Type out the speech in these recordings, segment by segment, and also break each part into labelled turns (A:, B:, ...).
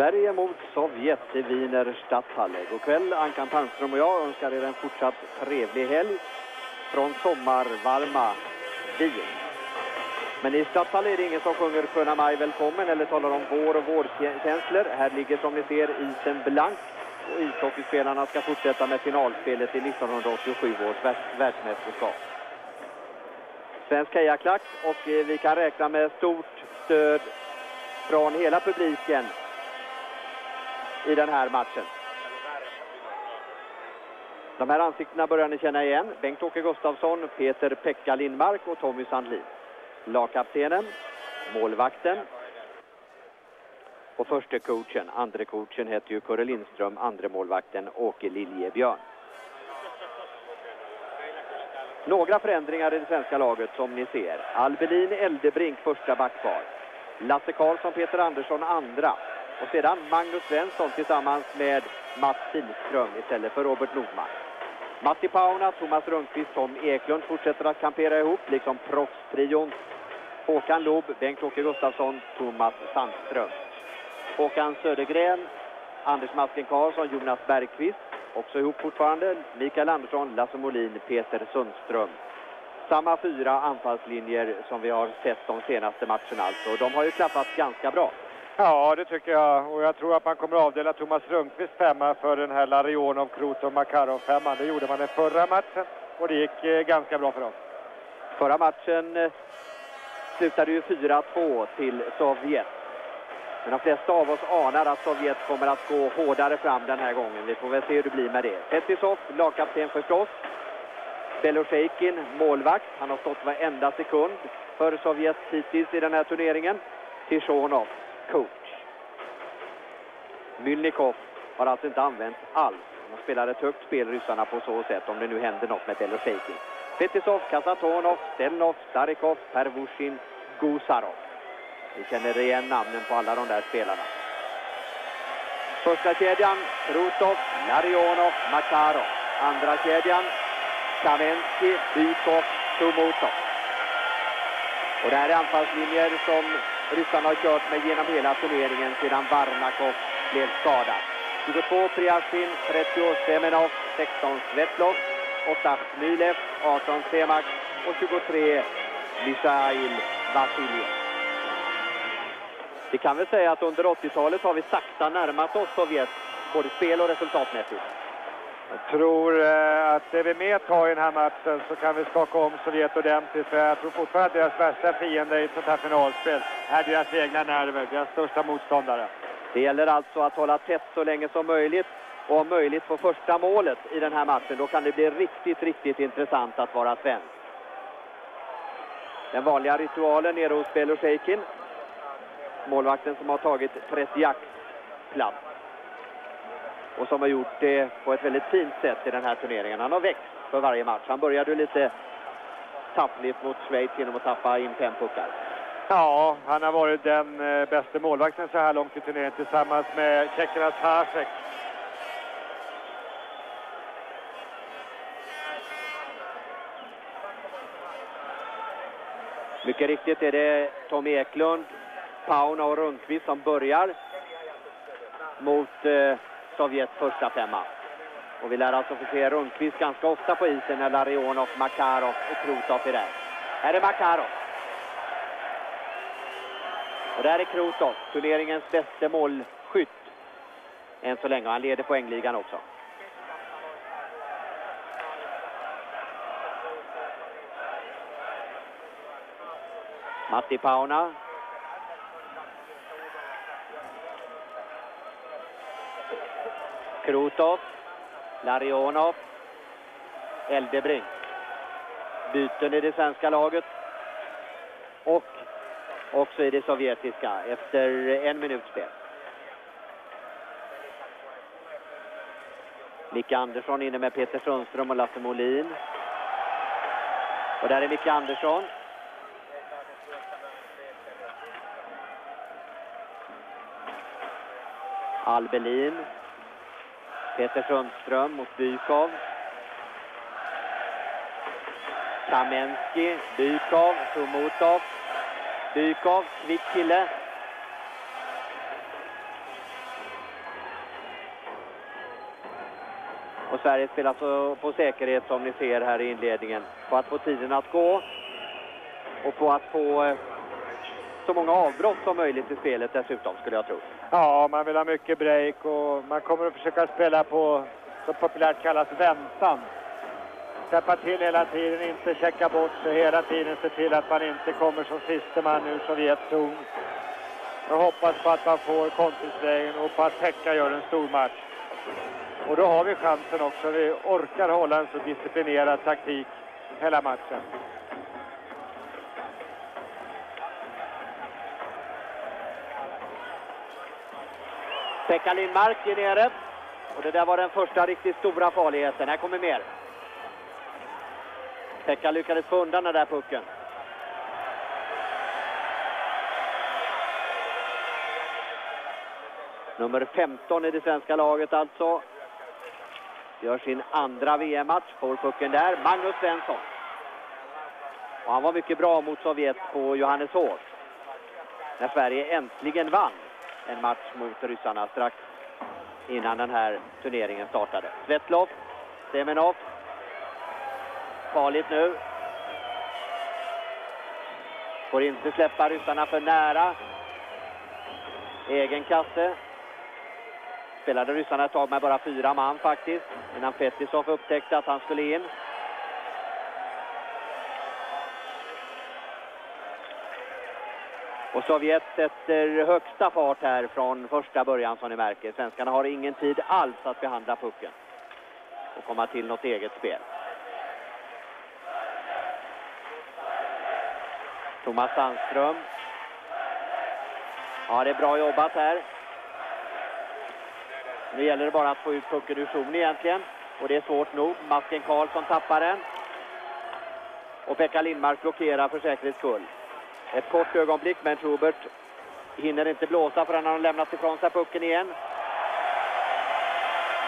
A: Sverige mot Sovjet i Wiener Stadthalle. God kväll, Ankan Palmström och jag önskar er en fortsatt trevlig helg från sommarvarma Wien. Men i Stadthalle är det ingen som sjunger Sköna maj välkommen eller talar om vår och vårkänslor. Här ligger som ni ser isen blank och ishockeyspelarna ska fortsätta med finalspelet i 1987 års världsmästerskap. Svensk hejaklack och eh, vi kan räkna med stort stöd från hela publiken i den här matchen. De här ansiktena börjar ni känna igen. Bengt-Åke Gustafsson, Peter Pekka Lindmark och Tommy Sandlin. Lagkaptenen, målvakten och första coachen, andre coachen heter ju Kurre Lindström, andre målvakten Åke Liljebjörn. Några förändringar i det svenska laget som ni ser. Albelin Eldebrink första backpar. Lasse Karlsson, Peter Andersson andra. Och sedan Magnus Svensson tillsammans med Mats Silström istället för Robert Nordmark. Matti Pauna, Thomas Rundqvist, Tom Eklund fortsätter att kampera ihop, liksom proffstrion Håkan Loob, Bengt-Åke Gustafsson, Thomas Sandström. Håkan Södergren, Anders Masken Karlsson, Jonas Bergqvist, också ihop fortfarande, Mikael Andersson, Lasse Molin, Peter Sundström. Samma fyra anfallslinjer som vi har sett de senaste matcherna alltså. De har ju klappat ganska bra.
B: Ja, det tycker jag. Och jag tror att man kommer att avdela Thomas Rundqvist femma för den här Larionov, Krotov, Makarov femman. Det gjorde man i förra matchen och det gick eh, ganska bra för dem.
A: Förra matchen eh, slutade ju 4-2 till Sovjet. Men de flesta av oss anar att Sovjet kommer att gå hårdare fram den här gången. Vi får väl se hur det blir med det. Petisov, lagkapten förstås. Belosheikin, målvakt. Han har stått varenda sekund för Sovjet hittills i den här turneringen. Tishonov, coach. Mylnikov har alltså inte använts alls. De spelar ett högt spel, ryssarna, på så sätt om det nu händer något med Delosejkin. Fetisov, Kasatonov, Stelnov, Starikov, Pervushin, Gusarov. Vi känner igen namnen på alla de där spelarna. Första kedjan, Krutov, Larionov, Makarov. Andra kedjan, Kamensky, Bykov, Tumutov. Och det här är anfallslinjer som ryssarna har kört med genom hela turneringen sedan Varnakov blev skadad. 22 Priashin, 30 Semenov, 16 Svetlov, 8 Smilev, 18 Semak och 23 Misail Vasiljev. Vi kan väl säga att under 80-talet har vi sakta närmat oss Sovjet, både spel och resultatmässigt.
B: Jag tror eh, att är vi med ett tag i den här matchen så kan vi skaka om Sovjet ordentligt. För jag tror fortfarande att deras värsta fiende i ett sånt här finalspel är deras egna nerver, deras största motståndare.
A: Det gäller alltså att hålla tätt så länge som möjligt och om möjligt få första målet i den här matchen. Då kan det bli riktigt, riktigt intressant att vara svensk. Den vanliga ritualen nere hos Belosheikin. Målvakten som har tagit 30 plats och som har gjort det på ett väldigt fint sätt i den här turneringen. Han har växt för varje match. Han började lite taffligt mot Schweiz genom att tappa in fem puckar.
B: Ja, han har varit den eh, bästa målvakten så här långt i turneringen tillsammans med tjeckernas Hasek.
A: Mycket riktigt är det Tommy Eklund, Pauna och Rundqvist som börjar mot eh, Sovjets första femma. Och vi lär alltså få se Rundqvist ganska ofta på isen när Larionov, Makarov och Krutov är där. Här är Makarov. Och där är Krutov, turneringens bästa målskytt än så länge. Han leder poängligan också. Matti Pauna. Krutov. Larionov. Eldebrink. Byten i det svenska laget. Och också i det sovjetiska efter en minut spel. Micke Andersson inne med Peter Sundström och Lasse Molin. Och där är Micke Andersson. Albelin. Peter Sundström mot Bykov. Kamensky. Bykov, Somotov. Bykov, kvick kille. Och Sverige spelar på, på säkerhet som ni ser här i inledningen. På att få tiden att gå och på att få eh, så många avbrott som möjligt i spelet dessutom skulle jag tro.
B: Ja, man vill ha mycket break och man kommer att försöka spela på, som populärt kallas, väntan. Täppa till hela tiden, inte checka bort sig, hela tiden se till att man inte kommer som siste man ur Sovjets zon. Och hoppas på att man får kontringslägen och på att Pekka gör en stor match. Och då har vi chansen också. Vi orkar hålla en så disciplinerad taktik hela matchen.
A: Pekka Lindmark är nere. Och det där var den första riktigt stora farligheten. Här kommer mer. Pekka lyckades få undan den där pucken. Nummer 15 i det svenska laget alltså. Gör sin andra VM-match, får pucken där. Magnus Svensson. Och han var mycket bra mot Sovjet på Johanneshov. När Sverige äntligen vann en match mot ryssarna strax innan den här turneringen startade. Svetlov, Semenov. Farligt nu. Får inte släppa ryssarna för nära. Egen kasse. Spelade ryssarna ett tag med bara fyra man faktiskt. Innan Fetisov upptäckte att han skulle in. Och Sovjet sätter högsta fart här från första början som ni märker. Svenskarna har ingen tid alls att behandla pucken och komma till något eget spel. Thomas Sandström. Ja, det är bra jobbat här. Nu gäller det bara att få ut pucken ur zon egentligen. Och det är svårt nog. Masken Karlsson tappar den. Och Pekka Lindmark blockerar för säkerhets skull. Ett kort ögonblick, men Trubert hinner inte blåsa förrän han har lämnat ifrån sig pucken igen.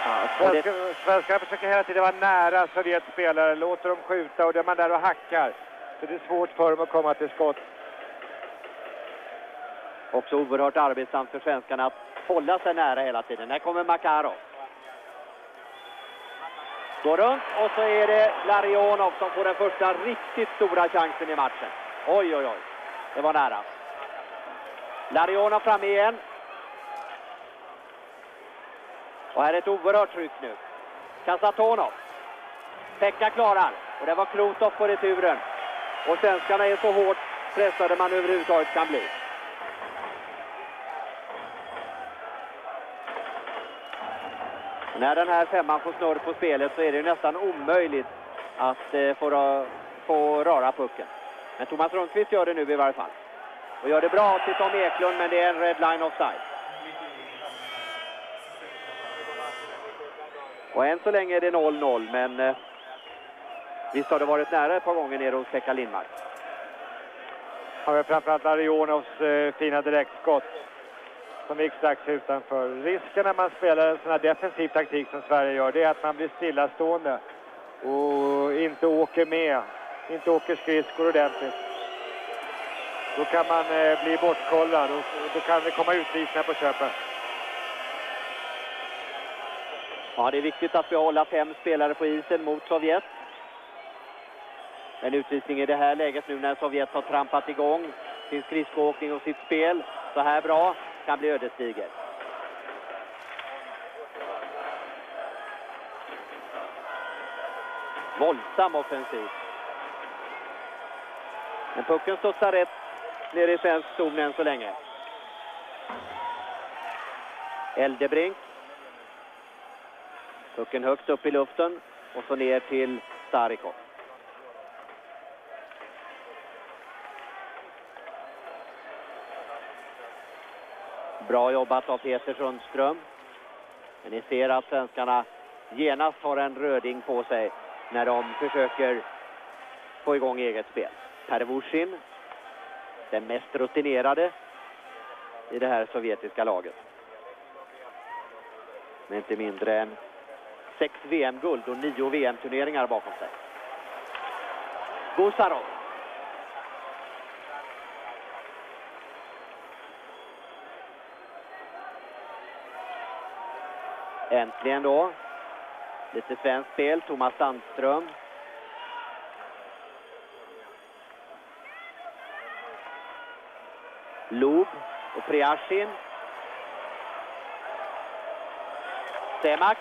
B: Ja, svenska, Svenskarna försöker hela tiden vara nära Sovjets spelare, låter dem skjuta och det är man där och hackar. Så det är svårt för dem att komma till skott.
A: Också oerhört arbetsamt för svenskarna att hålla sig nära hela tiden. Här kommer Makarov. Går runt och så är det Larionov som får den första riktigt stora chansen i matchen. Oj, oj, oj. Det var nära. Larionov fram igen. Och här är ett oerhört tryck nu. Kasatonov. Pekka klarar. Och det var Krotov på returen. Och svenskarna är så hårt pressade man överhuvudtaget kan bli. När den här femman får snurr på spelet så är det nästan omöjligt att eh, få, få röra pucken. Men Thomas Rundqvist gör det nu i varje fall. Och gör det bra till Tom Eklund, men det är en red line offside. Och än så länge är det 0-0, men eh, visst har det varit nära ett par gånger nere hos Pekka Lindmark.
B: Ja, framförallt Larionovs eh, fina direktskott som gick strax utanför. Risken när man spelar en sån här defensiv taktik som Sverige gör, det är att man blir stillastående och inte åker med, inte åker skridskor ordentligt. Då kan man eh, bli bortkollad och då kan det komma utvisningar på köpet.
A: Ja, det är viktigt att behålla fem spelare på isen mot Sovjet. En utvisning i det här läget nu när Sovjet har trampat igång sin skridskoåkning och sitt spel så här bra kan bli ödesdiger. Våldsam offensiv. Men pucken studsar rätt nere i svensk zon än så länge. Eldebrink. Pucken högt upp i luften och så ner till Starikov. Bra jobbat av Peter Sundström. Men ni ser att svenskarna genast har en röding på sig när de försöker få igång eget spel. Pervushin, den mest rutinerade i det här sovjetiska laget. Med inte mindre än sex VM-guld och nio VM-turneringar bakom sig. Gusarov. Äntligen då. Lite svenskt spel, Thomas Sandström. Lub och Priashin. Semak.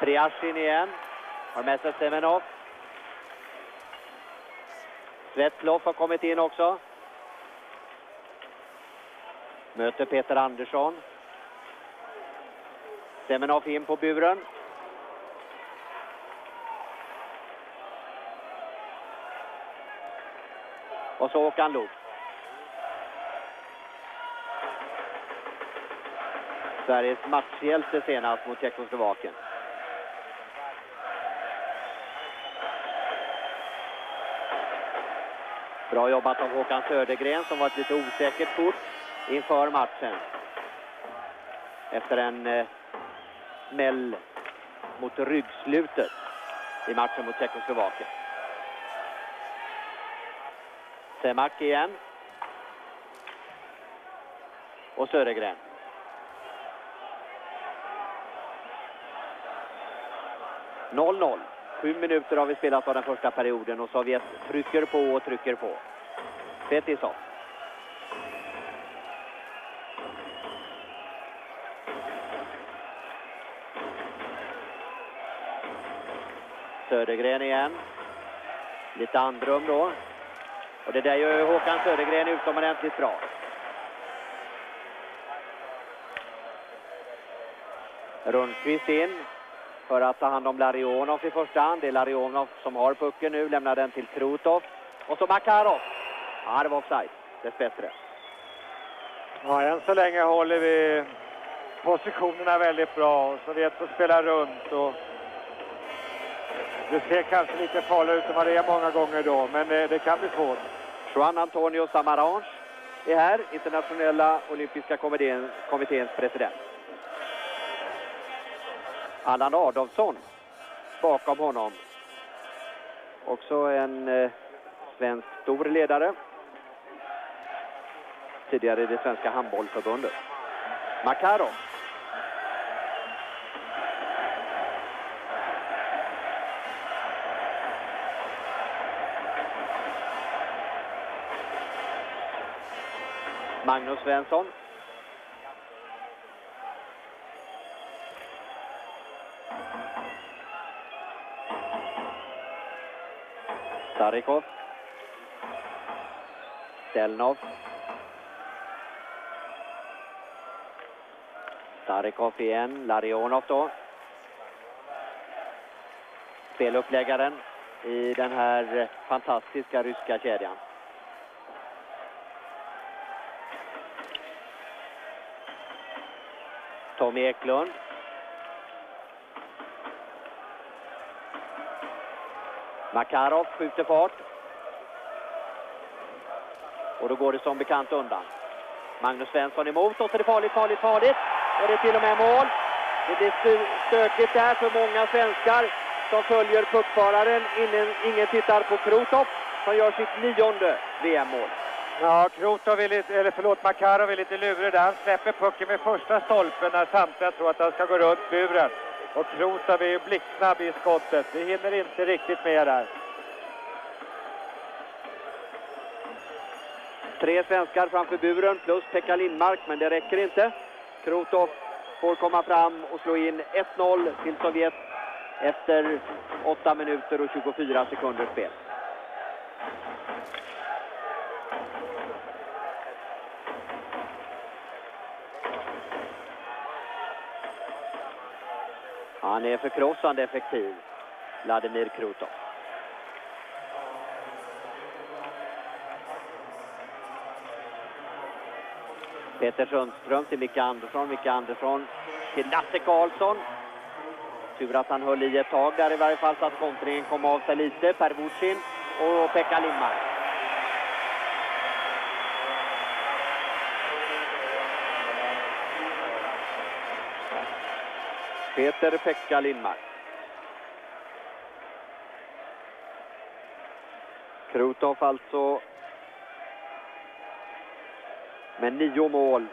A: Priashin igen. Har med sig Semenov. Svetlov har kommit in också. Möter Peter Andersson. Semenov in på buren. Och så Håkan Loob. Sveriges matchhjälte senast mot Tjeckoslovakien. Bra jobbat av Håkan Södergren som var ett lite osäkert kort inför matchen. Efter en eh, smäll mot ryggslutet i matchen mot Tjeckoslovakien. Semak igen. Och Södergren. Noll noll. Sju minuter har vi spelat av den första perioden och Sovjet trycker på och trycker på. Fetisov. Södergren igen. Lite andrum då. Och det där gör Håkan Södergren utomordentligt bra. Rundqvist in för att ta hand om Larionov i första hand. Det är Larionov som har pucken nu, lämnar den till Trutov. Och så Makarov. Ja, det var offside, dessbättre.
B: Ja, än så länge håller vi positionerna väldigt bra Sovjet får spela runt och det ser kanske lite farligare ut än vad det är många gånger idag, men eh, det, kan bli svårt.
A: Juan Antonio Samaranch är här, internationella olympiska kommitténs, kommitténs president. Allan Adolfsson bakom honom. Också en eh, svensk stor ledare. Tidigare i det svenska handbollförbundet. Makarov. Magnus Svensson. Sarikov. Stelnov. Sarikov igen, Larionov då. Speluppläggaren i den här fantastiska ryska kedjan. Tommy Eklund. Makarov skjuter fart. Och då går det som bekant undan. Magnus Svensson emot och så är det farligt, farligt, farligt. Och det är till och med mål. Det blir stökigt där för många svenskar som följer puckfararen. Ingen, ingen tittar på Krotov som gör sitt nionde VM-mål.
B: Ja, Krotov är lite, eller förlåt, Makarov är lite lurig där. Han släpper pucken med första stolpen när samtliga tror att han ska gå runt buren. Och Krotov är ju blixtsnabb i skottet. Det hinner inte riktigt med där.
A: Tre svenskar framför buren plus Pekka Lindmark, men det räcker inte. Krotov får komma fram och slå in 1-0 till Sovjet efter 8 minuter och 24 sekunder spel. Han är förkrossande effektiv, Vladimir Krutov. Peter Sundström till Micke Andersson, Micke Andersson till Lasse Karlsson. Tur att han höll i ett tag där i varje fall så att kontringen kom av sig lite. Per Vucin och Pekka Lindmark. Peter Pekka Lindmark. Krutov alltså med nio mål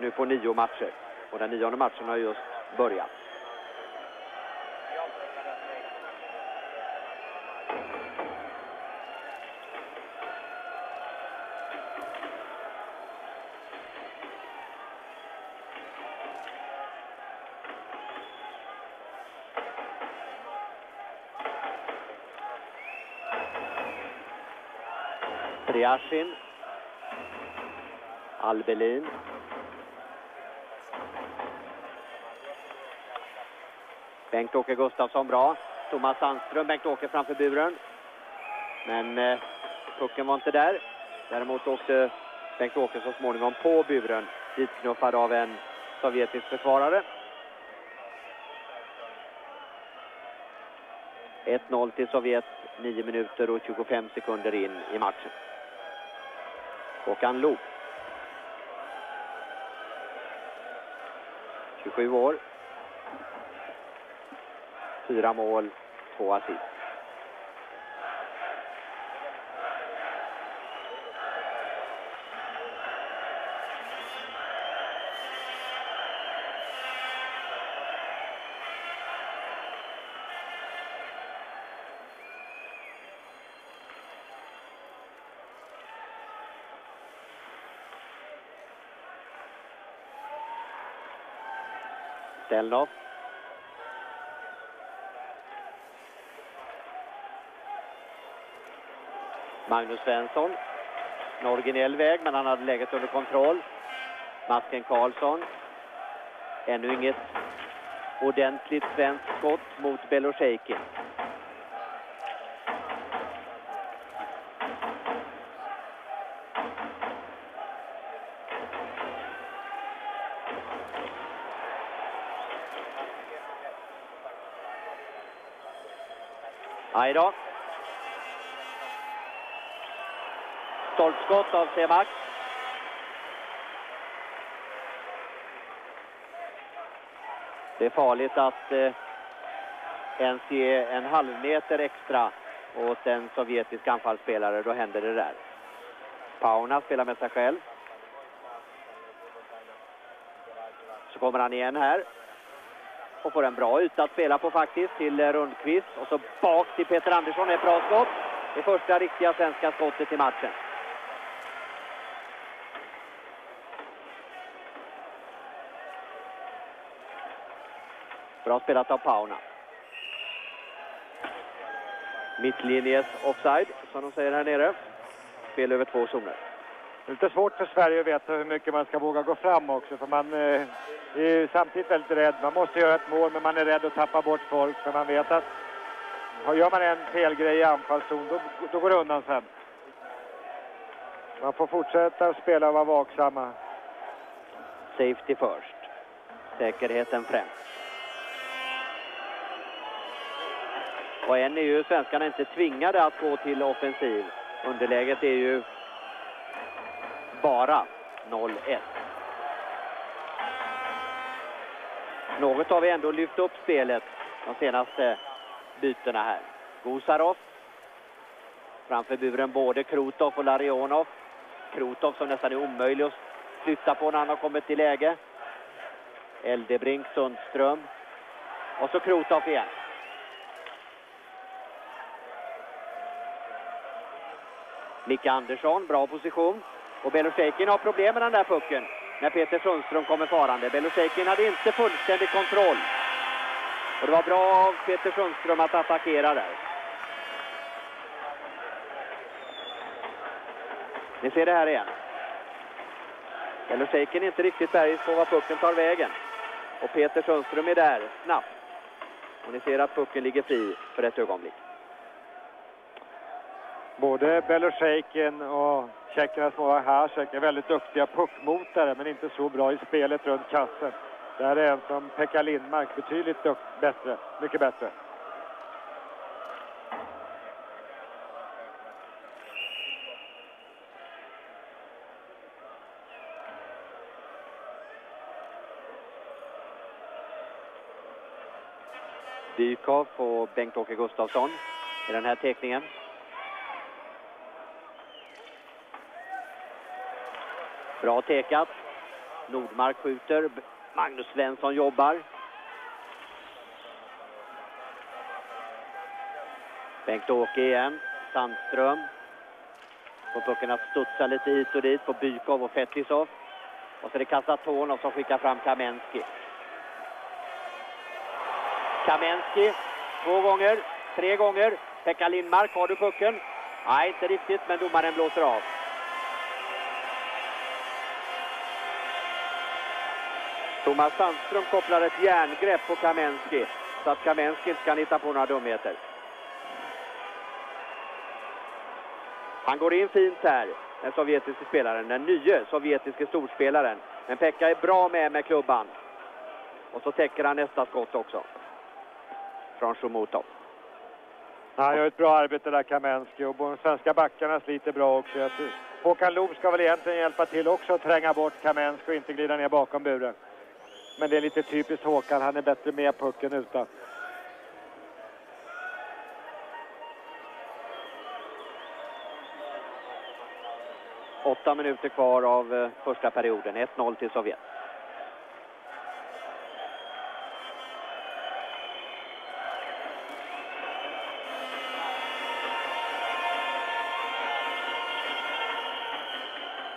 A: nu på nio matcher. Och den nionde matchen har just börjat. Triashin. Albelin. Bengt-Åke Gustafsson bra. Thomas Sandström, Bengt-Åke framför buren. Men eh, pucken var inte där. Däremot åkte Bengt-Åke så småningom på buren. Ditknuffad av en sovjetisk försvarare. 1-0 till Sovjet, 9 minuter och 25 sekunder in i matchen. Håkan Loob. 27 år. Fyra mål, två assist. Stelnov. Magnus Svensson. En originell väg, men han hade läget under kontroll. Masken Karlsson. Ännu inget ordentligt svenskt skott mot Belosejkin. Aj då. Stolpskott av Semak. Det är farligt att eh, ens ge en halv meter extra åt en sovjetisk anfallsspelare. Då händer det där. Pauna spelar med sig själv. Så kommer han igen här. Och får en bra yta att spela på faktiskt till eh, Rundqvist. Och så bak till Peter Andersson. Ett bra skott. Det första riktiga svenska skottet i matchen. Bra spelat av Pauna. Mittlinjes offside, som de säger här nere. Spel över två zoner.
B: Det är lite svårt för Sverige att veta hur mycket man ska våga gå fram också, för man eh, är samtidigt väldigt rädd. Man måste göra ett mål, men man är rädd att tappa bort folk, för man vet att gör man en felgrej i anfallszon, då, då går det undan sen. Man får fortsätta spela och vara vaksamma.
A: Safety först. Säkerheten främst. Och än är ju svenskarna inte tvingade att gå till offensiv. Underläget är ju bara 0-1. Något har vi ändå lyft upp spelet de senaste bytena här. Gusarov. Framför buren både Krutov och Larionov. Krutov som nästan är omöjlig att flytta på när han har kommit till läge. Eldebrink, Sundström. Och så Krutov igen. Micke Andersson, bra position. Och Belosejkin har problem med den där pucken när Peter Sundström kommer farande. Belosejkin hade inte fullständig kontroll. Och det var bra av Peter Sundström att attackera där. Ni ser det här igen. Belosejkin är inte riktigt bergis på var pucken tar vägen. Och Peter Sundström är där snabbt. Och ni ser att pucken ligger fri för ett ögonblick.
B: Både Beloshejkin och tjeckernas målvakt Hasek är väldigt duktiga puckmotare men inte så bra i spelet runt kassen. Där är en som Pekka Lindmark betydligt bättre, mycket bättre.
A: Dykov och Bengt-Åke Gustafsson i den här teckningen. Bra tekat. Nordmark skjuter. Magnus Svensson jobbar. Bengt-Åke igen. Sandström. Får pucken att studsa lite hit och dit på Bykov och Fetisov. Och så är det Kasatonov som skickar fram Kamenski. Kamenski. två gånger, tre gånger. Pekka Lindmark, har du pucken? Nej, inte riktigt, men domaren blåser av. Thomas Sandström kopplar ett järngrepp på Kamenski så att Kamenski inte kan hitta på några dumheter. Han går in fint här, den sovjetiske spelaren, den nye sovjetiske storspelaren. Men Pekka är bra med med klubban. Och så täcker han nästa skott också. Från Shumotov.
B: Han gör ett bra arbete där, Kamenski Och de svenska backarna sliter bra också. Håkan Loob ska väl egentligen hjälpa till också att tränga bort Kamenski och inte glida ner bakom buren. Men det är lite typiskt Håkan. Han är bättre med pucken utan.
A: Åtta minuter kvar av eh, första perioden. 1-0 till Sovjet.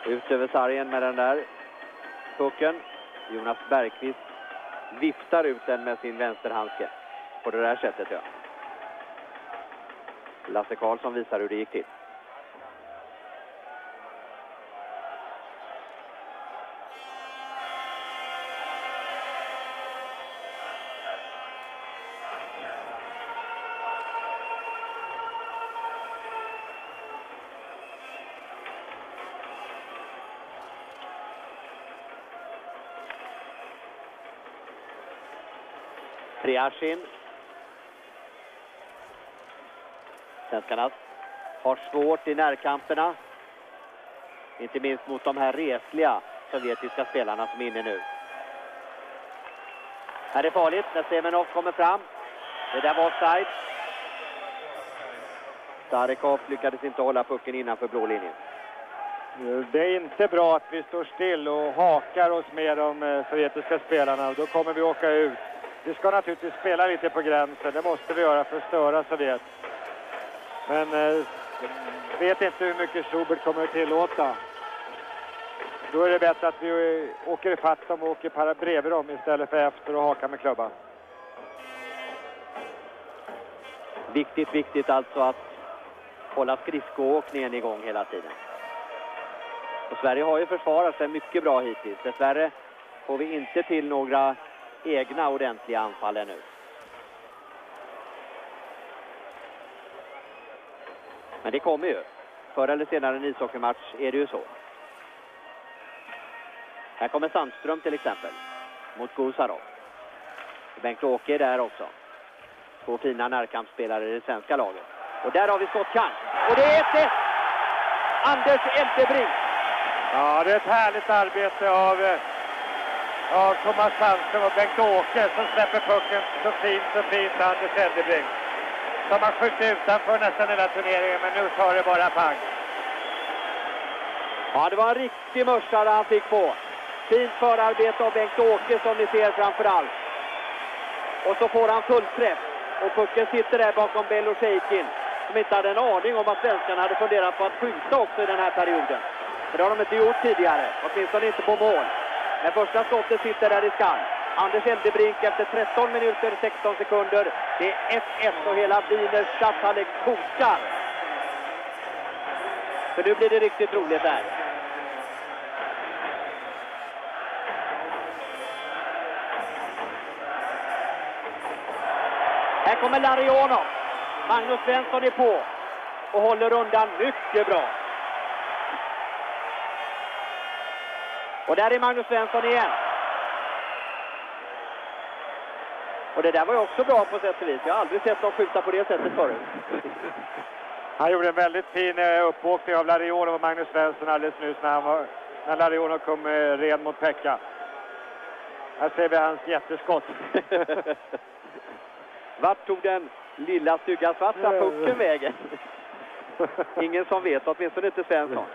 A: Ut över sargen med den där pucken. Jonas Bergqvist viftar ut den med sin vänsterhandske. På det där sättet, ja. Lasse Karlsson visar hur det gick till. Priashin. Svenskarna har svårt i närkamperna. Inte minst mot de här resliga sovjetiska spelarna som är inne nu. Här är farligt när Semenov kommer fram. Det där var offside. Starikov lyckades inte hålla pucken innanför blå linjen.
B: Det är inte bra att vi står still och hakar oss med de eh, sovjetiska spelarna. Då kommer vi åka ut. Vi ska naturligtvis spela lite på gränsen, det måste vi göra för att störa Sovjet. Men eh, vet inte hur mycket Schubert kommer att tillåta. Då är det bättre att vi eh, åker ifatt dem och åker para bredvid dem istället för efter och hakar med klubban.
A: Viktigt, viktigt alltså att hålla skridskoåkningen igång hela tiden. Och Sverige har ju försvarat sig mycket bra hittills. Dessvärre får vi inte till några egna ordentliga anfall ännu. Men det kommer ju. Förr eller senare en ishockeymatch är det ju så. Här kommer Sandström till exempel mot Gusarov. Bengt-Åke är där också. Två fina närkampsspelare i det svenska laget. Och där har vi skottchans. Och det är 1-1! Anders Eltebrink.
B: Ja, det är ett härligt arbete av eh, av Thomas Sandström och Bengt-Åke som släpper pucken så fint, så fint, Anders Eldebrink. Som har skjutit utanför nästan hela turneringen, men nu tar det bara pang.
A: Ja, det var en riktig mörsare han fick på. Fint förarbete av Bengt-Åke som ni ser framför allt. Och så får han fullträff. Och pucken sitter där bakom Bello Sheikin som inte hade en aning om att svenskarna hade funderat på att skjuta också i den här perioden. För det har de inte gjort tidigare, åtminstone inte på mål. Men första skottet sitter där i skall. Anders Eldebrink efter 13 minuter 16 sekunder. Det är 1-1 och hela Wieners stadshalle kokar. För nu blir det riktigt roligt där. Här kommer Larionov. Magnus Svensson är på och håller undan mycket bra. Och där är Magnus Svensson igen. Och det där var ju också bra på sätt och vis. Jag har aldrig sett dem skjuta på det sättet förut.
B: Han gjorde en väldigt fin eh, uppåkning av Larionov och Magnus Svensson alldeles nyss när, han var, när Larionov kom eh, ren mot Pekka. Här ser vi hans jätteskott.
A: Vart tog den lilla stygga svarta pucken vägen? Ingen som vet, åtminstone inte Svensson.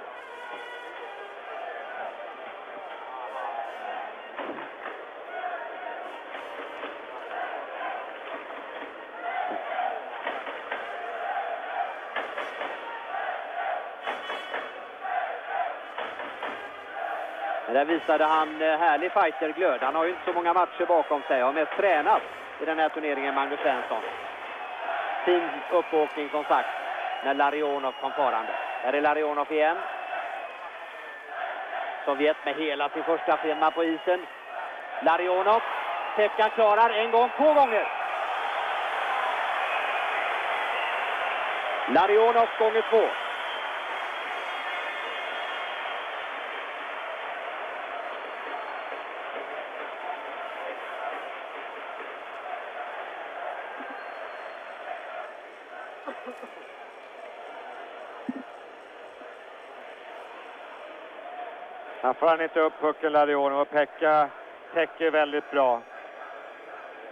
A: Visade han eh, härlig fighterglöd. Han har ju inte så många matcher bakom sig. Har mest tränat i den här turneringen, Magnus Svensson. Fin uppåkning som sagt när Larionov kom farande. Här är Larionov igen. Sovjet med hela sin första femma på isen. Larionov. Pekka klarar en gång, två gånger. Larionov gånger två.
B: Här får han inte upp pucken Larionov och Pekka täcker väldigt bra.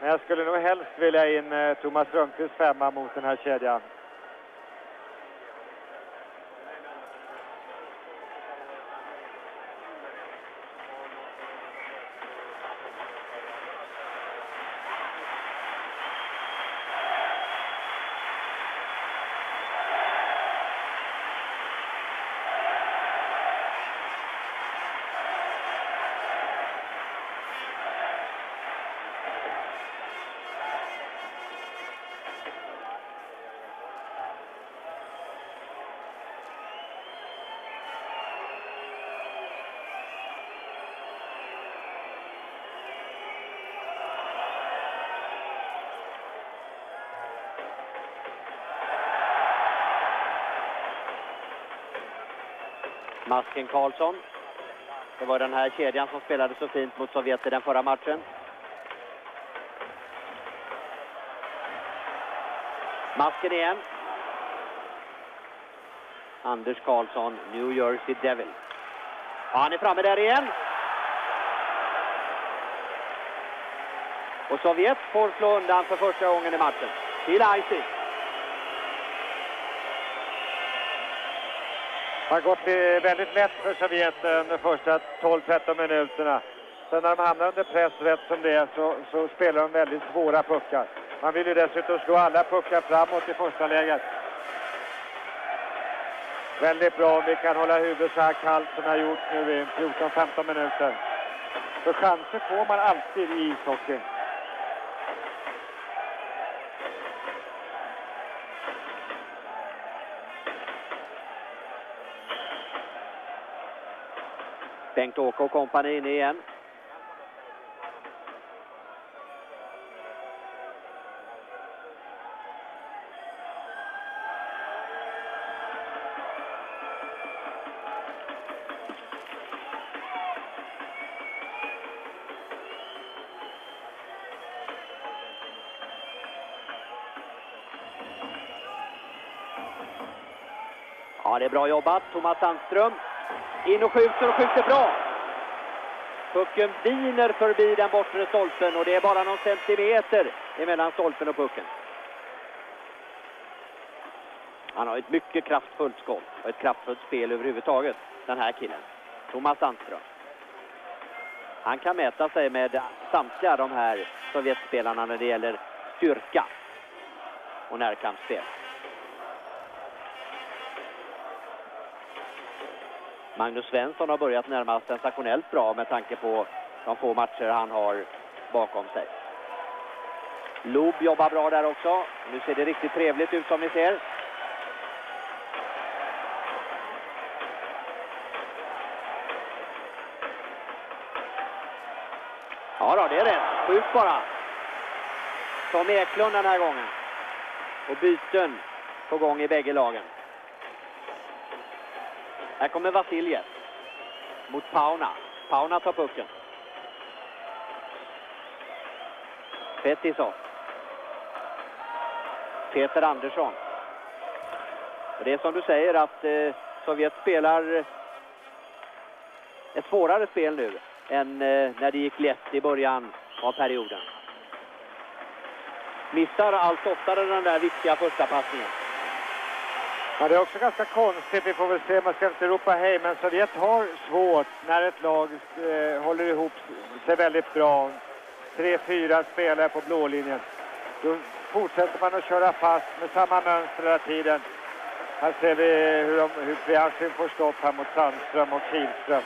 B: Men jag skulle nog helst vilja in eh, Thomas Rönnqvist femma mot den här kedjan.
A: Masken Karlsson. Det var den här kedjan som spelade så fint mot Sovjet i den förra matchen. Masken igen. Anders Karlsson, New Jersey Devil. Ja, han är framme där igen. Och Sovjet får slå undan för första gången i matchen. Till
B: Icy. Har gått väldigt lätt för Sovjet de första 12-13 minuterna. Sen när de hamnar under press rätt som det är så, så, spelar de väldigt svåra puckar. Man vill ju dessutom slå alla puckar framåt i första läget. Väldigt bra om vi kan hålla huvudet så här kallt som jag har gjort nu i 14-15 minuter. För chanser får man alltid i ishockey.
A: Bengt-Åke och kompani inne igen. Ja, det är bra jobbat. Thomas Sandström in och skjuter och skjuter bra. Pucken viner förbi den bortre stolpen och det är bara någon centimeter emellan stolpen och pucken. Han har ett mycket kraftfullt skott och ett kraftfullt spel överhuvudtaget, den här killen. Thomas Sandström. Han kan mäta sig med samtliga de här Sovjetspelarna när det gäller styrka och närkampsspel. Magnus Svensson har börjat närmast sensationellt bra med tanke på de få matcher han har bakom sig. Lob jobbar bra där också. Nu ser det riktigt trevligt ut som ni ser. Ja då, det är rätt. Skjut bara. Tom Eklund den här gången. Och byten på gång i bägge lagen. Här kommer Vasiljev mot Pauna. Pauna tar pucken. Pettisson. Peter Andersson. Och det är som du säger att eh, Sovjet spelar ett svårare spel nu än eh, när det gick lätt i början av perioden. Missar allt oftare den där viktiga första passningen.
B: Ja, det är också ganska konstigt. Vi får väl se, man ska inte ropa hej, men Sovjet har svårt när ett lag eh, håller ihop sig väldigt bra. Tre, fyra spelare på blålinjen. Då fortsätter man att köra fast med samma mönster hela tiden. Här ser vi hur, de, hur Priasin får stopp här mot Sandström och Kihlström.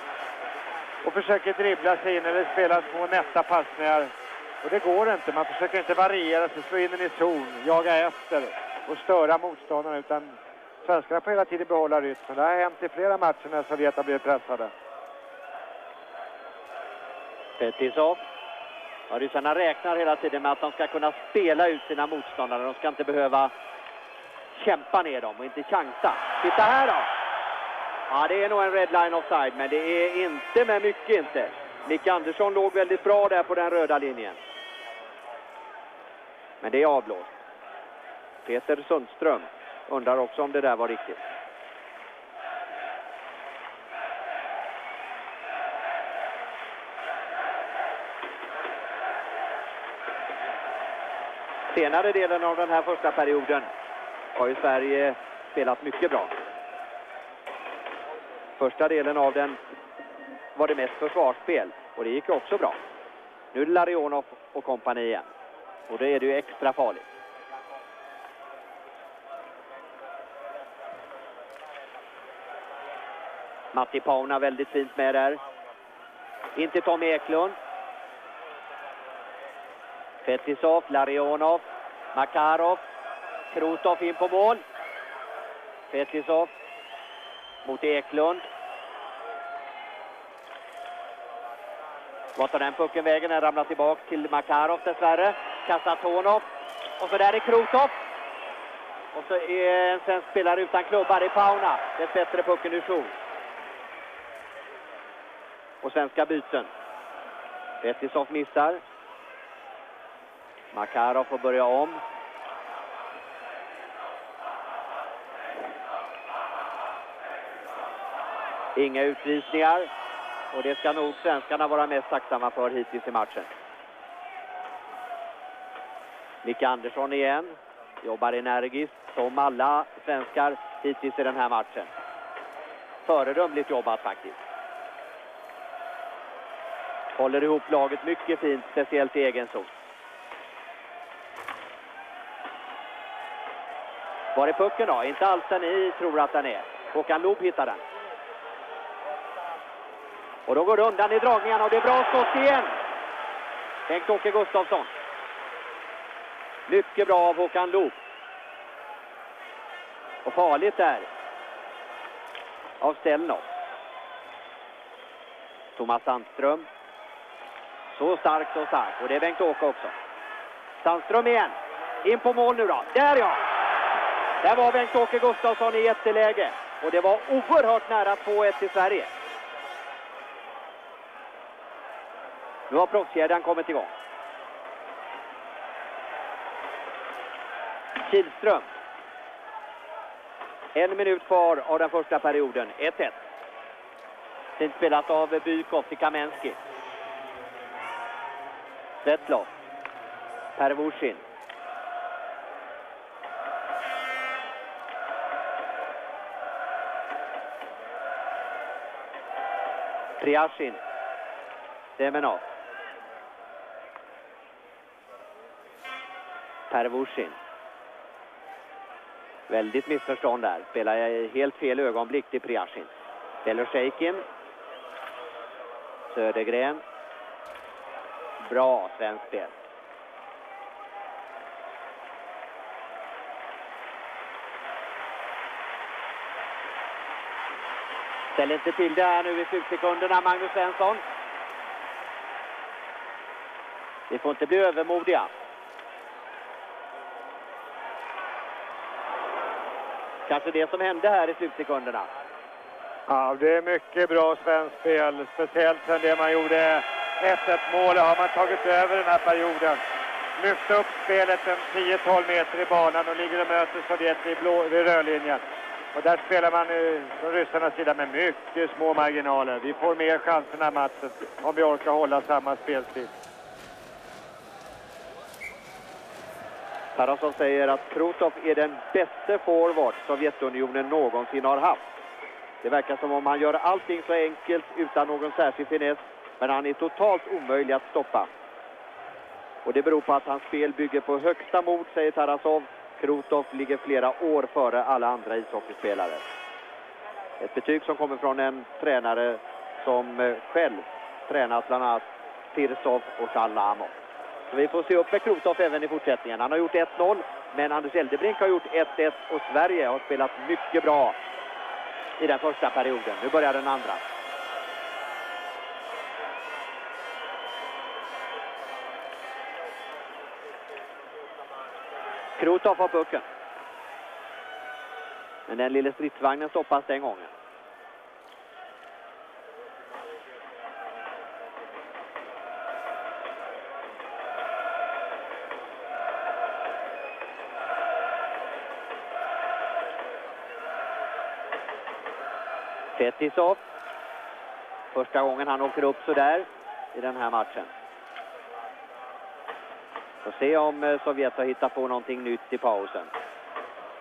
B: och försöker dribbla sig in eller spela små nätta passningar. Och det går inte. Man försöker inte variera sig, slå in den i zon, jaga efter och störa motståndarna utan svenskarna får hela tiden behålla rytmen. Det har hänt i flera matcher när Sovjet har blivit pressade.
A: Fetisov. Ja, ryssarna räknar hela tiden med att de ska kunna spela ut sina motståndare. De ska inte behöva kämpa ner dem och inte chansa. Titta här då! Ja, det är nog en red line offside, men det är inte med mycket inte. Nick Andersson låg väldigt bra där på den röda linjen. Men det är avblåst. Peter Sundström undrar också om det där var riktigt. Senare delen av den här första perioden har ju Sverige spelat mycket bra. Första delen av den var det mest försvarsspel och det gick också bra. Nu är det Larionov och kompani igen och då är det ju extra farligt. Matti Pauna väldigt fint med där. In till Tom Eklund. Fetisov, Larionov, Makarov, Krotov in på mål. Fetisov mot Eklund. Vart tar den pucken vägen? Den ramlar tillbaka till Makarov dessvärre. Kasatonov. Och så där är Krotov. Och så är en svensk spelare utan klubba. Det är Pauna. Dessbättre pucken ur zon. Och svenska byten. Betisov missar. Makarov får börja om. Inga utvisningar. Och det ska nog svenskarna vara mest tacksamma för hittills i matchen. Micke Andersson igen. Jobbar energiskt, som alla svenskar hittills i den här matchen. Föredömligt jobbat faktiskt. Håller ihop laget mycket fint, speciellt i egen zon. Var är pucken då? Inte alls där ni tror att den är. Håkan Loob hittar den. Och då går det undan i dragningarna och det är bra skott igen. Bengt-Åke Gustafsson. Mycket bra av Håkan Loob. Och farligt där. Av Stelnov. Thomas Sandström. Så stark, så stark. Och det är Bengt-Åke också. Sandström igen. In på mål nu då. Där ja! Där var Bengt-Åke Gustafsson i jätteläge. Och det var oerhört nära 2-1 till Sverige. Nu har proffskedjan kommit igång. Kihlström. En minut kvar av den första perioden. 1-1. Fint spelat av Bykov till Kamensky. Svetlov. Pervushin. Priashin. Semenov. Pervushin. Väldigt missförstånd där. Spelar i helt fel ögonblick till Priashin. Belosejkin. Södergren. Bra svenskt spel. Ställ inte till det här nu i slutsekunderna, Magnus Svensson. Vi får inte bli övermodiga. Kanske det som hände här i slutsekunderna.
B: Ja, det är mycket bra svenskt spel. Speciellt sen det man gjorde 1-1-målet har man tagit över den här perioden. Lyft upp spelet en 10-12 meter i banan och ligger och möter Sovjet vid, blå, vid rödlinjen. Och där spelar man eh, från ryssarnas sida med mycket små marginaler. Vi får mer chanser den här matchen om vi orkar hålla samma spelstil.
A: Tarasov säger att Krotov är den bästa forward Sovjetunionen någonsin har haft. Det verkar som om han gör allting så enkelt utan någon särskild finess. Men han är totalt omöjlig att stoppa. Och det beror på att hans spel bygger på högsta mod, säger Tarasov. Krotov ligger flera år före alla andra ishockeyspelare. Ett betyg som kommer från en tränare som eh, själv tränat bland annat Tirsov och Salamo. Så vi får se upp med Krotov även i fortsättningen. Han har gjort 1-0, men Anders Eldebrink har gjort 1-1 och Sverige har spelat mycket bra i den första perioden. Nu börjar den andra. Krotov har pucken. Men den lille stridsvagnen stoppas den gången. Fetisov. Första gången han åker upp så där i den här matchen. Får se om eh, Sovjet har hittat på någonting nytt i pausen.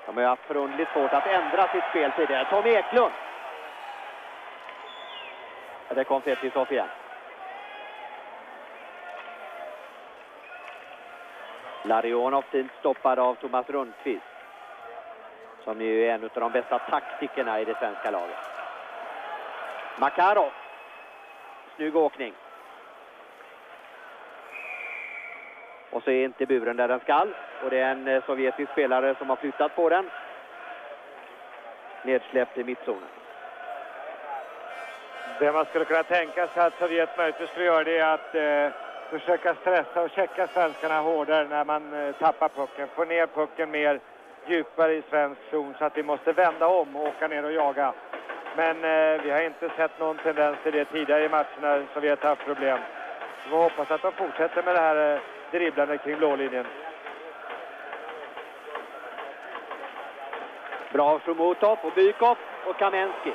A: De har ju haft förundligt svårt att ändra sitt spel tidigare. Tom Eklund! Ja, där kom Fetisov igen. Larionov fint stoppad av Thomas Rundqvist. Som ju är en av de bästa taktikerna i det svenska laget. Makarov. Snygg åkning. Och så är inte buren där den skall. Och det är en eh, sovjetisk spelare som har flyttat på den. Nedsläppt i mittzonen.
B: Det man skulle kunna tänka sig att Sovjet möjligtvis skulle göra det är att eh, försöka stressa och checka svenskarna hårdare när man eh, tappar pucken. Få ner pucken mer djupare i svensk zon så att vi måste vända om och åka ner och jaga. Men eh, vi har inte sett någon tendens till det tidigare i matcherna när Sovjet har haft problem. Vi får hoppas att de fortsätter med det här eh, dribblande kring blålinjen.
A: Bra Sjomotov och Bykov och Kamensky.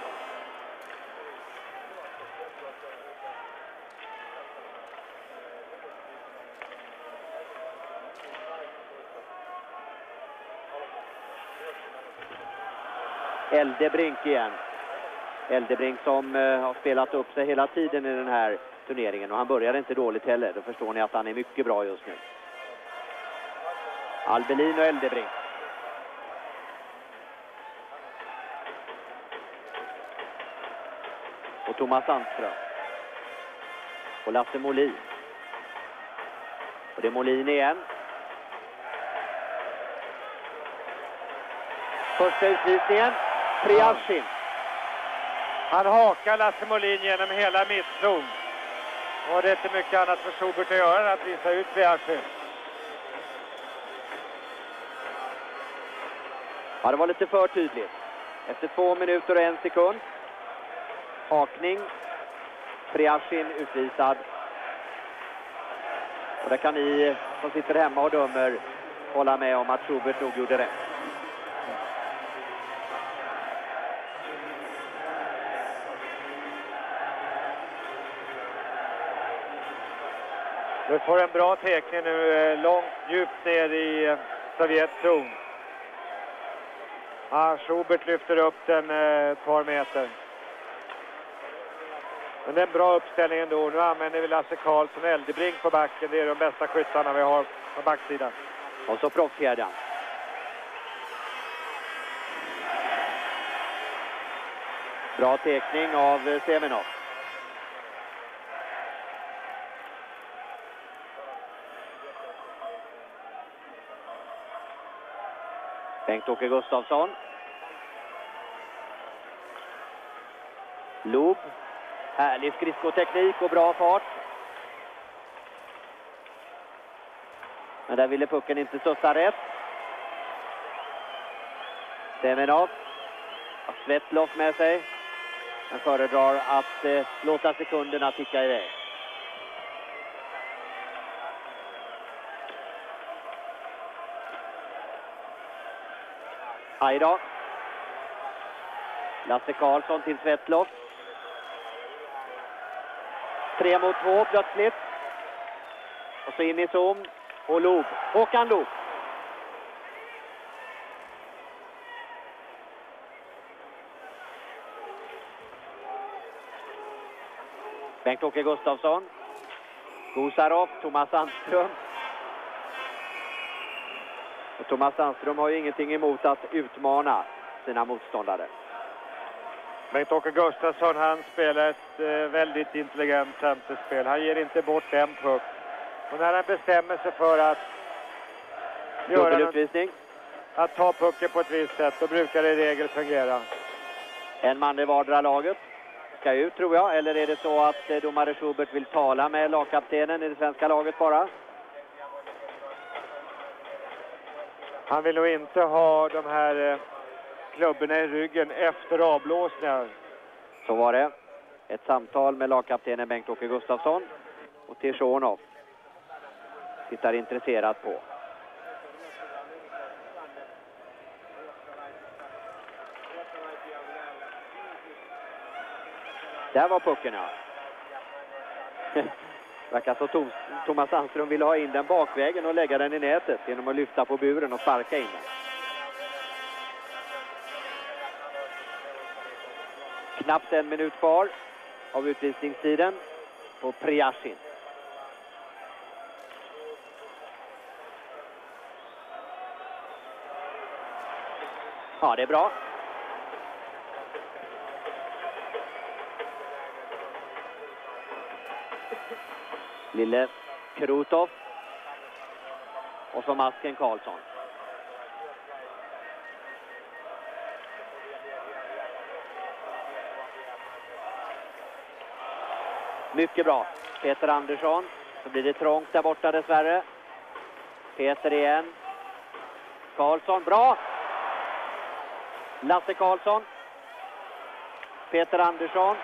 A: Eldebrink igen. Eldebrink som eh, har spelat upp sig hela tiden i den här turneringen och han börjar inte dåligt heller. Då förstår ni att han är mycket bra just nu. Albelin och Eldebrink. Och Thomas Sandström. Och Lasse Molin. Och det är Molin igen. Första utvisningen. Priashin.
B: Han hakar Lasse Molin genom hela mittzon. Och det är inte mycket annat för Schubert att göra än att visa ut Priashin.
A: Ja, det var lite för tydligt. Efter två minuter och en sekund. Hakning. Priashin utvisad. Och där kan ni som sitter hemma och dömer hålla med om att Schubert nog gjorde rätt.
B: Vi får en bra tekning nu, eh, långt djupt ner i eh, Sovjets zon. Schubert lyfter upp den eh, ett par meter. Men det är en bra uppställning ändå. Nu använder vi Lasse Karlsson och Eldebrink på backen. Det är de bästa skyttarna vi har på backsidan.
A: Och så proffskedjan. Bra tekning av eh, Semenov. Bengt-Åke Gustafsson. Lob. Härlig skridskoteknik och bra fart. Men där ville pucken inte studsa rätt. Semenov har Svetlov med sig. Men föredrar att eh, låta sekunderna ticka iväg. Aj då. Lasse Karlsson till Svetlov. Tre mot två plötsligt. Och så in i zon. Och Loob. Håkan Loob. Bengt-Åke Gustafsson. Gusarov, Thomas Sandström. Thomas Sandström har ju ingenting emot att utmana sina motståndare.
B: Bengt-Åke Gustafsson han spelar ett eh, väldigt intelligent centerspel. Han ger inte bort en puck. Och när han bestämmer sig för att göra
A: Dubbelutvisning.
B: att ta pucken på ett visst sätt, då brukar det i regel fungera.
A: En man i vardera laget ska ut tror jag. Eller är det så att eh, domare Schubert vill tala med lagkaptenen i det svenska laget bara?
B: Han vill nog inte ha de här eh, klubborna i ryggen efter avblåsningar.
A: Så var det. Ett samtal med lagkaptenen Bengt-Åke Gustafsson och Tishonov tittar intresserat på. Där var pucken ja. Verkar alltså, som Tom, Thomas Sandström ville ha in den bakvägen och lägga den i nätet genom att lyfta på buren och sparka in den. Knappt en minut kvar av utvisningstiden på Priasin. Ja, det är bra. Lille Krutov. Och så masken Karlsson. Mycket bra. Peter Andersson. Så blir det trångt där borta dessvärre. Peter igen. Karlsson, bra! Lasse Karlsson. Peter Andersson.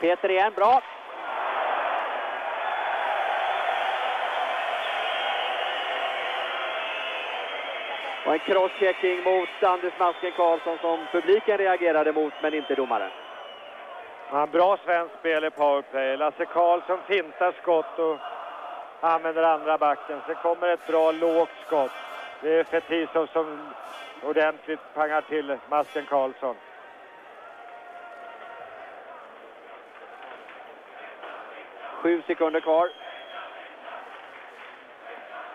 A: Peter igen, bra! Och en crosschecking mot Anders Masken Karlsson som publiken reagerade mot, men inte domaren.
B: Ja, bra svenskt spel i powerplay. Lasse Karlsson fintar skott och använder andra backen. Sen kommer ett bra lågt skott. Det är Fetisov som ordentligt pangar till masken Karlsson.
A: Sju sekunder kvar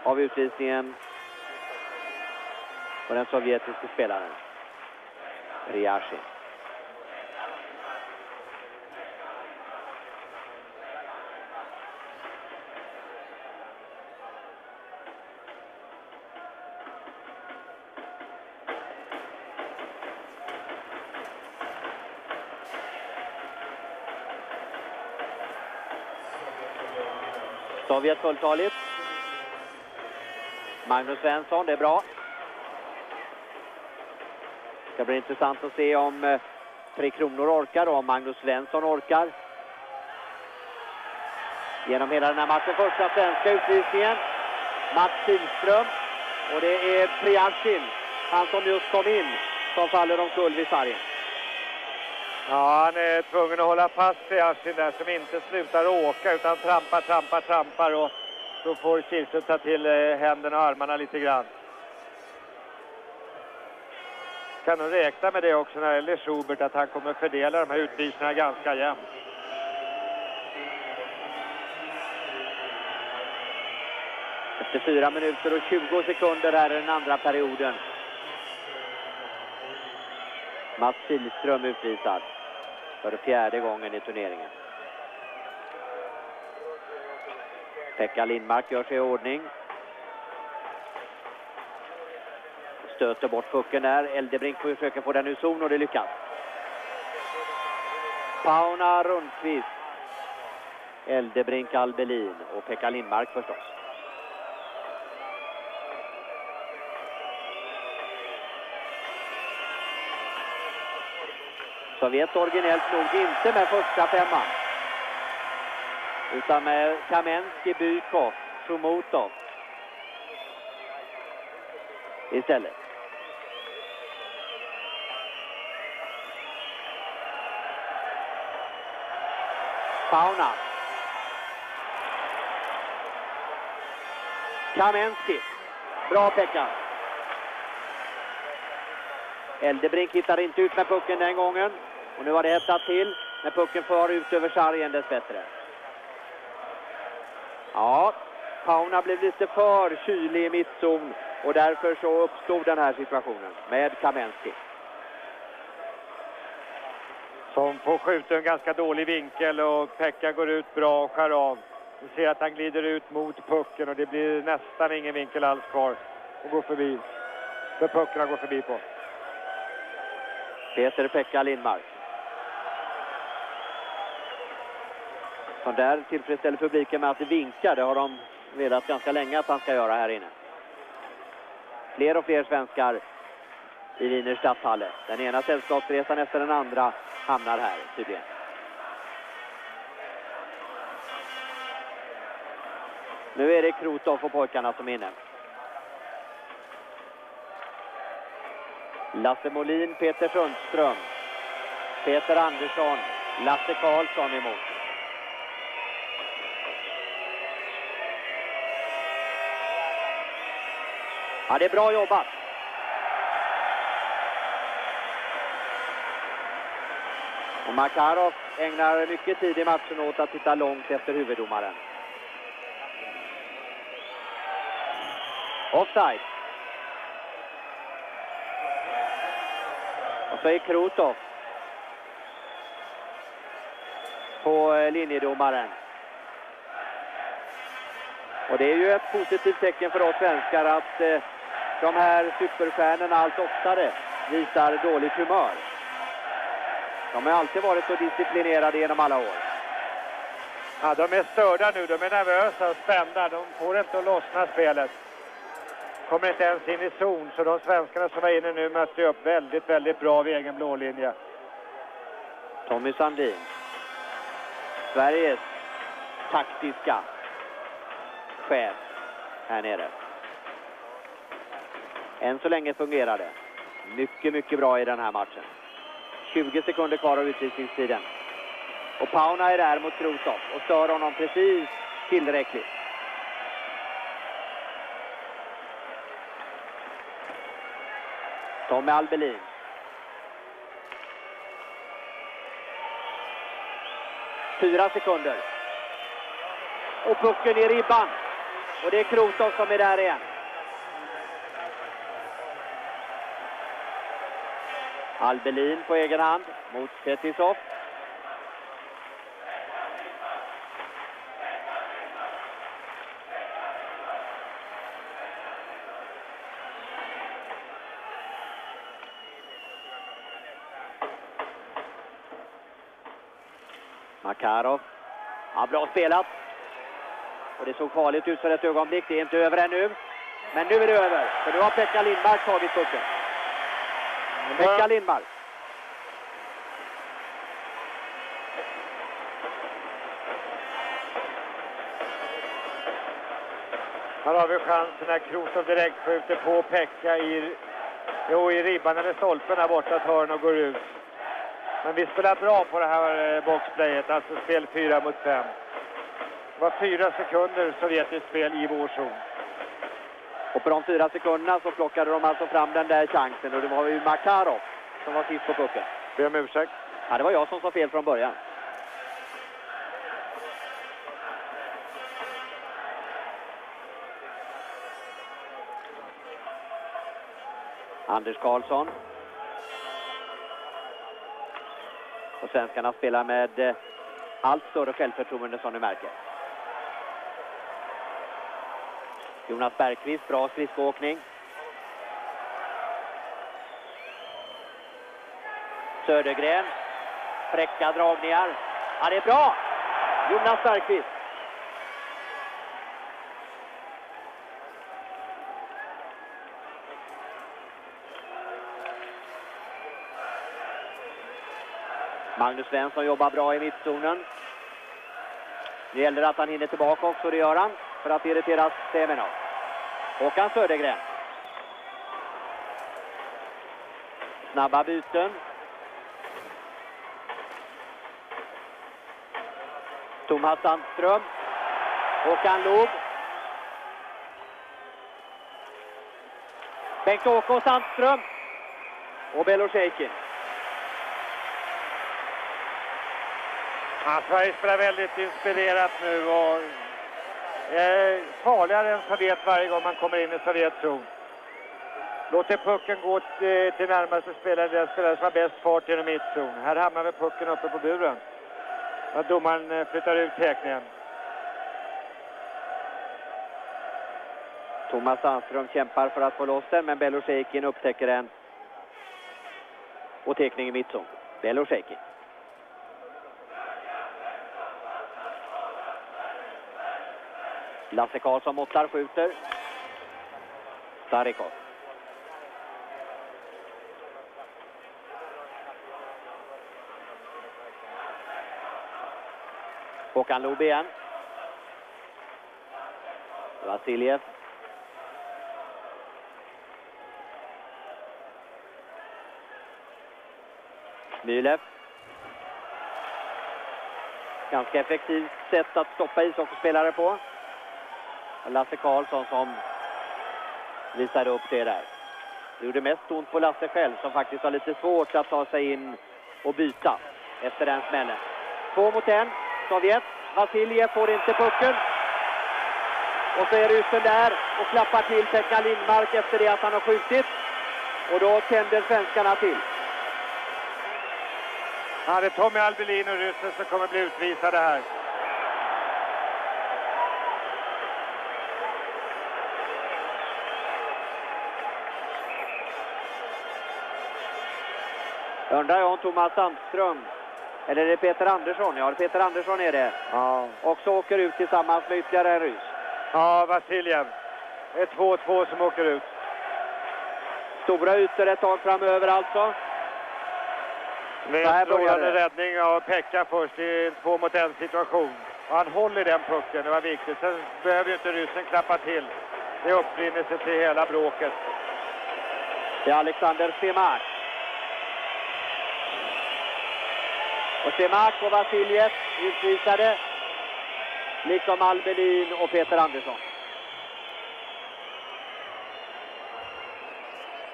A: av utvisningen på den sovjetiske spelaren. Riashin. Sovjet fulltaligt. Magnus Svensson, det är bra. Det ska bli intressant att se om eh, Tre Kronor orkar och om Magnus Svensson orkar. Genom hela den här matchen, första svenska utvisningen. Mats Kihlström. Och det är Priashin, han som just kom in, som faller omkull vid sargen.
B: Ja, han är tvungen att hålla fast vid där som inte slutar åka utan trampar, trampar, trampar och då får Kihlström ta till eh, händerna och armarna lite grann. Kan nog räkna med det också när det gäller Schubert att han kommer fördela de här utvisningarna ganska jämnt.
A: Efter 4 minuter och 20 sekunder här i den andra perioden. Mats Kihlström utvisad för fjärde gången i turneringen. Pekka Lindmark gör sig i ordning. Stöter bort pucken där. Eldebrink försöker få den ur zon och det lyckas. Pauna Rundqvist. Eldebrink Albelin och Pekka Lindmark förstås. Sovjet originellt nog inte med första femman. Utan med Kamensky, Bykov, Shumotov. Istället. Fauna. Kamensky. Bra Pekka. Eldebrink hittar inte ut med pucken den gången. Och nu har det hettat till när pucken för ut över sargen dessbättre. Ja, Pauna blev lite för kylig i mittzon och därför så uppstod den här situationen med Kamensky.
B: Som får skjuta en ganska dålig vinkel och Pekka går ut bra och skär av. Vi ser att han glider ut mot pucken och det blir nästan ingen vinkel alls kvar och går förbi. För pucken han går förbi på.
A: Peter Pekka Lindmark. Som där tillfredsställer publiken med att vinka. Det har de velat ganska länge att han ska göra här inne. Fler och fler svenskar i Wieners stadshalle. Den ena sällskapsresan efter den andra hamnar här tydligen. Nu är det Krotov och pojkarna som är inne. Lasse Molin, Peter Sundström, Peter Andersson, Lasse Karlsson emot. Ja, det är bra jobbat. Och Makarov ägnar mycket tid i matchen åt att titta långt efter huvuddomaren. Offside. Och så är Krutov på eh, linjedomaren. Och det är ju ett positivt tecken för oss svenskar att eh, de här superstjärnorna allt oftare visar dåligt humör. De har alltid varit så disciplinerade genom alla år.
B: Ja, de är störda nu, de är nervösa och spända. De får inte att lossna spelet. Kommer inte ens in i zon, så de svenskarna som var inne nu mötte upp väldigt, väldigt bra vid egen blå linje.
A: Tommy Sandin. Sveriges taktiska chef här nere. Än så länge fungerar det. Mycket, mycket bra i den här matchen. 20 sekunder kvar av utvisningstiden. Och Pauna är där mot Krosov och stör honom precis tillräckligt. Tommy Albelin. Fyra sekunder. Och pucken i ribban. Och det är Krotov som är där igen. Albelin på egen hand mot Fetisov. Makarov. Ja, bra spelat. Och det såg farligt ut för ett ögonblick. Det är inte över ännu. Men nu är det över. För nu har Pekka Lindmark tagit pucken. Pekka Lindmark.
B: Här har vi chansen när Krosov direkt skjuter på Pekka i, jo, i ribban eller stolpen här borta, ett hörn och går ut. Men vi spelar bra på det här eh, boxplayet, alltså spel 4 mot 5. Det var fyra sekunder sovjetiskt spel i vår zon.
A: Och på de fyra sekunderna så plockade de alltså fram den där chansen och det var ju Makarov som var sist på pucken.
B: Be om ursäkt.
A: Ja, det var jag som sa fel från början. Anders Karlsson. Och svenskarna spelar med eh, allt större självförtroende som ni märker. Jonas Bergqvist, bra skridskoåkning. Södergren, fräcka dragningar. Ja, det är bra! Jonas Bergqvist. Magnus Svensson jobbar bra i mittzonen. Det gäller att han hinner tillbaka också, det gör han, för att irritera Semenov. Håkan Södergren. Snabba byten. Thomas Sandström. Håkan Loob. Bengt-Åke och Sandström. Och Belosejkin.
B: Ja, Sverige spelar väldigt inspirerat nu och är farligare än Sovjet varje gång man kommer in i Sovjets zon. Låter pucken gå till, till närmaste spelare, den spelare som har bäst fart genom mittzon. Här hamnar vi pucken uppe på buren. Att domaren eh, flyttar ut teckningen.
A: Thomas Sandström kämpar för att få loss den, men Belosejkin upptäcker den. Och tekning i mittzon. Belosejkin. Lasse Karlsson måttar, skjuter. Sarikov. Håkan Loob igen. Vasiljev. Mylev. Ganska effektivt sätt att stoppa ishockeyspelare på. Lasse Karlsson som visade upp det där. Det gjorde mest ont på Lasse själv som faktiskt har lite svårt att ta sig in och byta efter den smällen. Två mot en. Sovjet. Vasiljev får inte pucken. Och så är ryssen där och klappar till Pekka Lindmark efter det att han har skjutit. Och då tänder svenskarna till.
B: Ja, det är Tommy Albelin och ryssen som kommer bli utvisade här.
A: Undrar jag om Thomas Sandström, eller är det Peter Andersson? Ja, Peter Andersson är det.
B: Ja.
A: Också åker ut tillsammans med ytterligare en ryss.
B: Ja, Vasiljev. Det är 2-2 som åker ut.
A: Stora ytor ett tag framöver alltså.
B: Med en strålande räddning av Pekka först i två mot en situation. Och han håller den pucken, det var viktigt. Sen behöver ju inte ryssen klappa till. Det är upprinnelse till hela bråket.
A: Det är Alexander Semak. Och Semak och Vasiljev utvisade. Liksom Albelin och Peter Andersson.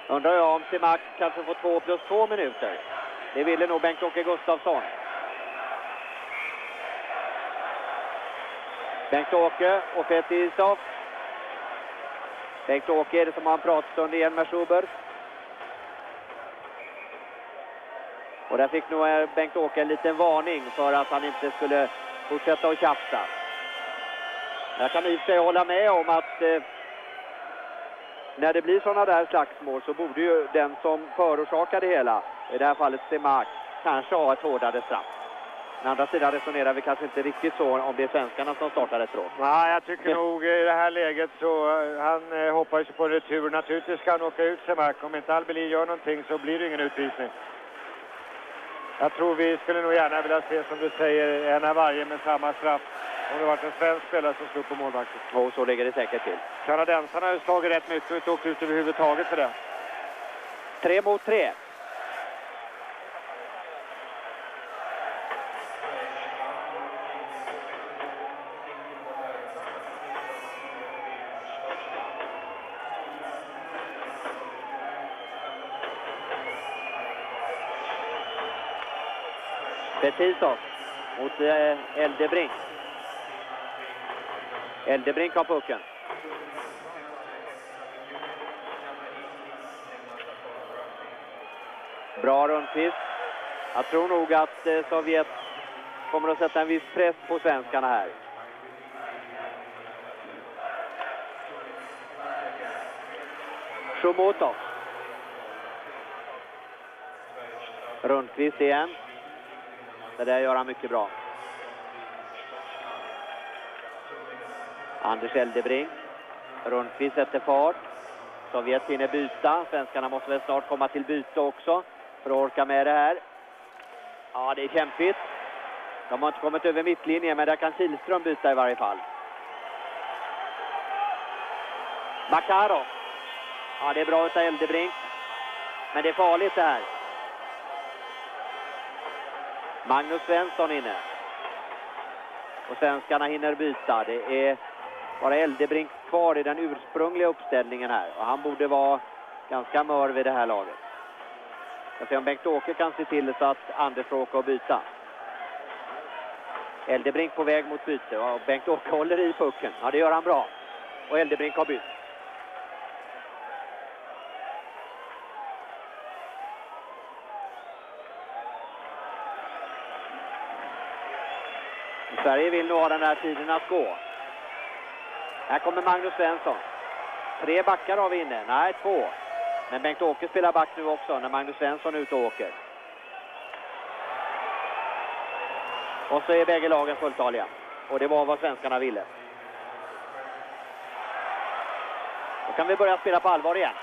A: Undrar jag om Semak kanske får två plus två minuter. Det ville nog Bengt-Åke Gustafsson. Bengt-Åke och Fetisov. Bengt-Åke är det som har en pratstund igen med Schubert. Och där fick nog eh, Bengt-Åke en liten varning för att han inte skulle fortsätta att tjafsa. Jag kan i och för sig hålla med om att eh, när det blir sådana där slagsmål så borde ju den som förorsakar det hela, i det här fallet Semak, kanske ha ett hårdare straff. Men andra sidan resonerar vi kanske inte riktigt så om det är svenskarna som startar ett bråk.
B: Nej, jag tycker nog i det här läget så eh, han eh, hoppades ju på retur. Naturligtvis ska han åka ut Semak. Om inte Albelin gör någonting så blir det ingen utvisning. Jag tror vi skulle nog gärna vilja se som du säger en av varje med samma straff. Om det varit en svensk spelare som slog på målvakten.
A: Och så ligger det säkert till.
B: Kanadensarna har ju slagit rätt mycket och inte åkt ut överhuvudtaget för det.
A: Tre mot tre. Fetisov mot eh, Eldebrink. Eldebrink har pucken. Bra Rundqvist. Jag tror nog att eh, Sovjet kommer att sätta en viss press på svenskarna här. Sjomotov. Rundqvist igen. Det där gör han mycket bra. Anders Eldebrink. Rundqvist sätter fart. Sovjet hinner byta. Svenskarna måste väl snart komma till byte också för att orka med det här. Ja, det är kämpigt. De har inte kommit över mittlinjen, men där kan Kihlström byta i varje fall. Makarov. Ja, det är bra utav Eldebrink. Men det är farligt det här. Magnus Svensson inne. Och svenskarna hinner byta. Det är bara Eldebrink kvar i den ursprungliga uppställningen här. Och han borde vara ganska mör vid det här laget. Jag ser om Bengt-Åke kan se till så att Anders får åka och byta. Eldebrink på väg mot byte och Bengt-Åke håller i pucken. Ja, det gör han bra. Och Eldebrink har bytt. Sverige vill nog ha den här tiden att gå. Här kommer Magnus Svensson. Tre backar har vi inne. Nej, två. Men Bengt-Åke spelar back nu också när Magnus Svensson är ute och åker. Och så är bägge lagen fulltaliga. Och det var vad svenskarna ville. Då kan vi börja spela på allvar igen.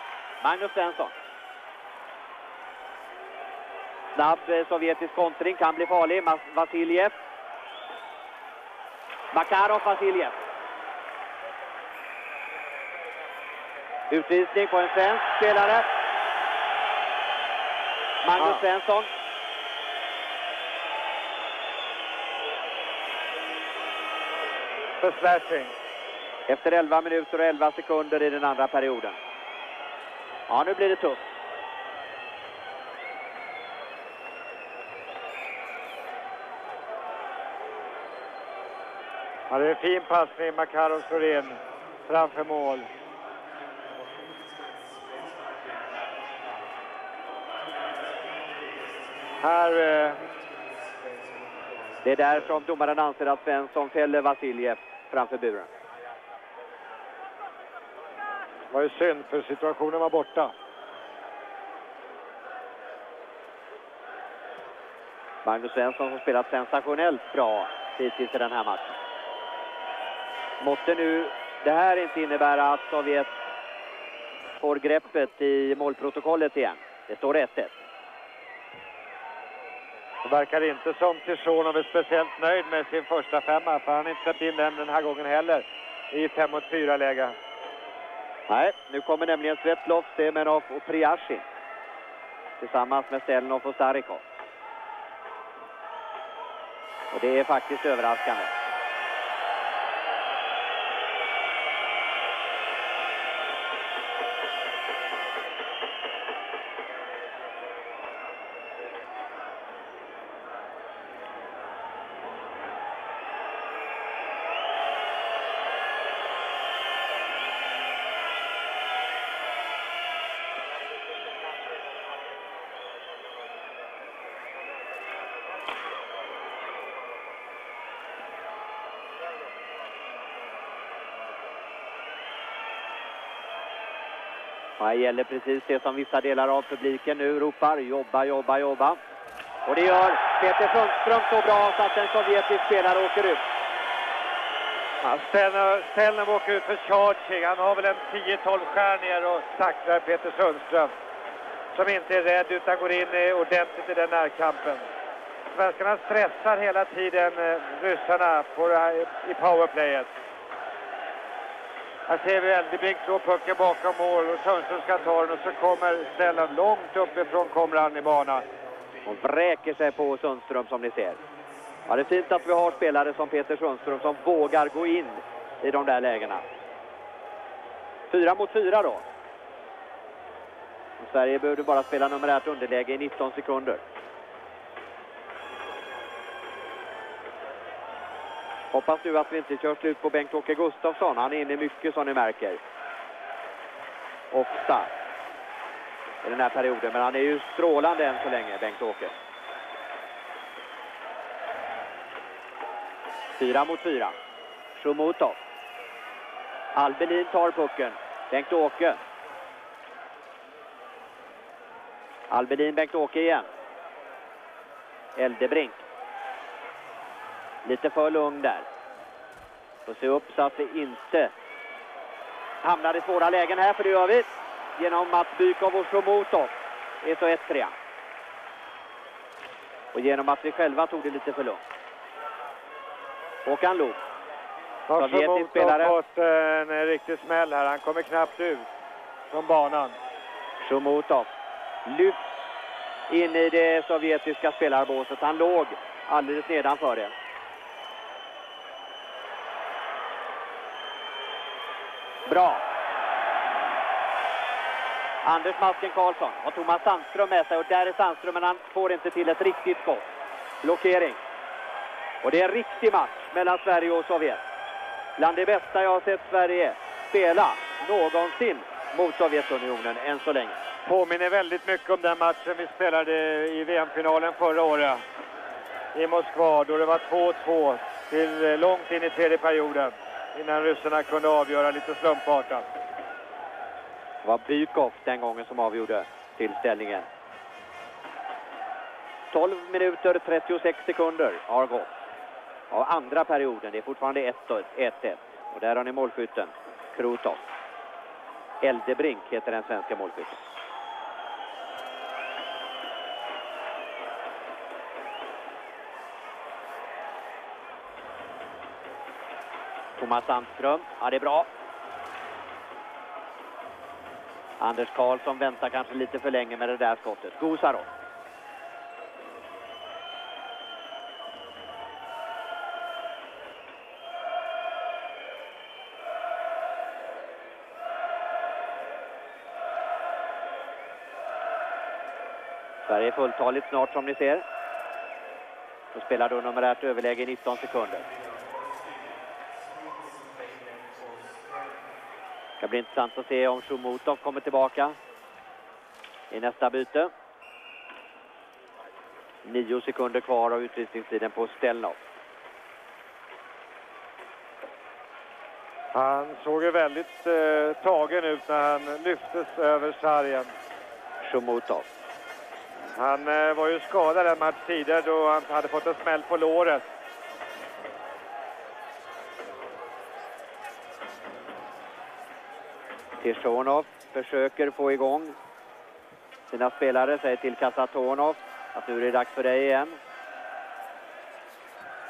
A: Magnus Svensson. Snabb eh, sovjetisk kontring kan bli farlig. Vasiljev. Makarov Vasiljev. Utvisning på en svensk spelare. Magnus
B: Ja.
A: Svensson.
B: För slashing.
A: Efter 11 minuter och 11 sekunder i den andra perioden. Ja, nu blir det tufft.
B: Ja, det är en fin passning, Makarov slår in framför mål. Här, eh,
A: Det är där som domaren anser att Svensson fäller Vasiljev framför buren.
B: var ju synd för situationen var borta.
A: Magnus Svensson som spelat sensationellt bra hittills i den här matchen. Måtte nu det här inte innebära att Sovjet får greppet i målprotokollet igen. Det står 1-1.
B: Det verkar inte som Tishonov är speciellt nöjd med sin första femma, för han har inte släppt in den den här gången heller i 5 mot 4 läge.
A: Nej, nu kommer nämligen Svetlov, Semenov och Priashin tillsammans med Stelnov och Starikov. Och det är faktiskt överraskande. Här gäller precis det som vissa delar av publiken nu ropar. Jobba, jobba, jobba. Och det gör Peter Sundström så bra så att en sovjetisk spelare åker ut.
B: Ja, Stelnov, åker ut för charging. Han har väl en 10-12 skärningar och tacklar Peter Sundström. Som inte är rädd utan går in ordentligt i den närkampen. Svenskarna stressar hela tiden eh, ryssarna på här, i powerplayet. Här ser vi Eldebrink slå pucken bakom mål och Sundström ska ta den och så kommer Stellan långt uppifrån kommer han i banan.
A: Och vräker sig på Sundström som ni ser. Ja, det är fint att vi har spelare som Peter Sundström som vågar gå in i de där lägena. Fyra mot fyra då. Och Sverige behövde bara spela numerärt underläge i 19 sekunder. Hoppas nu att vi inte kör slut på Bengt-Åke Gustafsson. Han är inne mycket som ni märker. Ofta i den här perioden. Men han är ju strålande än så länge, Bengt-Åke. Fyra mot fyra. Shumutov. Albelin tar pucken. Bengt-Åke. Albelin, Bengt-Åke igen. Eldebrink. Lite för lugn där. Får se upp så att vi inte hamnar i svåra lägen här, för det gör vi genom att Bykov och Sjomotov är så 1-3. Och genom att vi själva tog det lite för lugnt. Håkan Loob.
B: Har
A: Sovjetisk spelare.
B: fått en eh, riktig smäll här. Han kommer knappt ut från banan.
A: Sjomotov lyfts in i det sovjetiska spelarbåset. Han låg alldeles nedanför det. Bra. Anders Masken Karlsson har Thomas Sandström med sig och där är Sandström men han får inte till ett riktigt skott. Blockering. Och det är en riktig match mellan Sverige och Sovjet. Bland det bästa jag har sett Sverige spela någonsin mot Sovjetunionen än så länge.
B: Påminner väldigt mycket om den matchen vi spelade i VM-finalen förra året. I Moskva då det var 2-2 till eh, långt in i tredje perioden innan ryssarna kunde avgöra lite slumpartat.
A: Det var Bykov den gången som avgjorde tillställningen. 12 minuter 36 sekunder har gått av andra perioden. Det är fortfarande 1-1. Och där har ni målskytten, Krutov. Eldebrink heter den svenska målskytten. Thomas Sandström, ja det är bra. Anders Karlsson väntar kanske lite för länge med det där skottet. Gusarov. Sverige är fulltaligt snart som ni ser. Och spelar då numerärt överläge i 19 sekunder. Det ska bli intressant att se om Shumotov kommer tillbaka i nästa byte. Nio sekunder kvar av utvisningstiden på Stelnov.
B: Han såg ju väldigt eh, tagen ut när han lyftes över sargen.
A: Shumotov.
B: Han eh, var ju skadad en match tidigare då han hade fått en smäll på låret.
A: Tishonov försöker få igång sina spelare, säger till Kasatonov att nu är det dags för dig igen.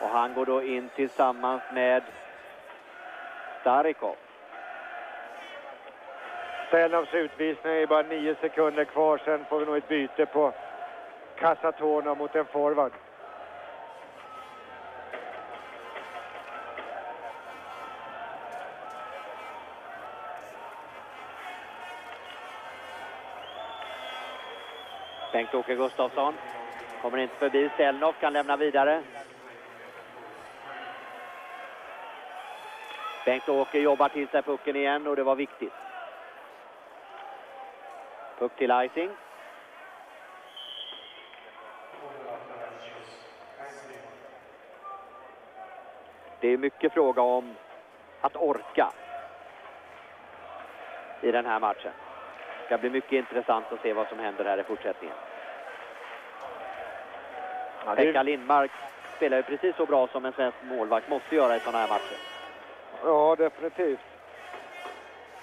A: Och han går då in tillsammans med Starikov.
B: Stelnovs utvisning är bara nio sekunder kvar, sen får vi nog ett byte på Kasatonov mot en forward.
A: Bengt-Åke Gustafsson kommer inte förbi. Selnov kan lämna vidare. Bengt-Åke jobbar till sig pucken igen och det var viktigt. Puck till icing. Det är mycket fråga om att orka i den här matchen. Det ska bli mycket intressant att se vad som händer här i fortsättningen.
B: Ja, det är-
A: Pekka Lindmark spelar ju precis så bra som en svensk målvakt måste göra i sådana här matcher.
B: Ja, definitivt.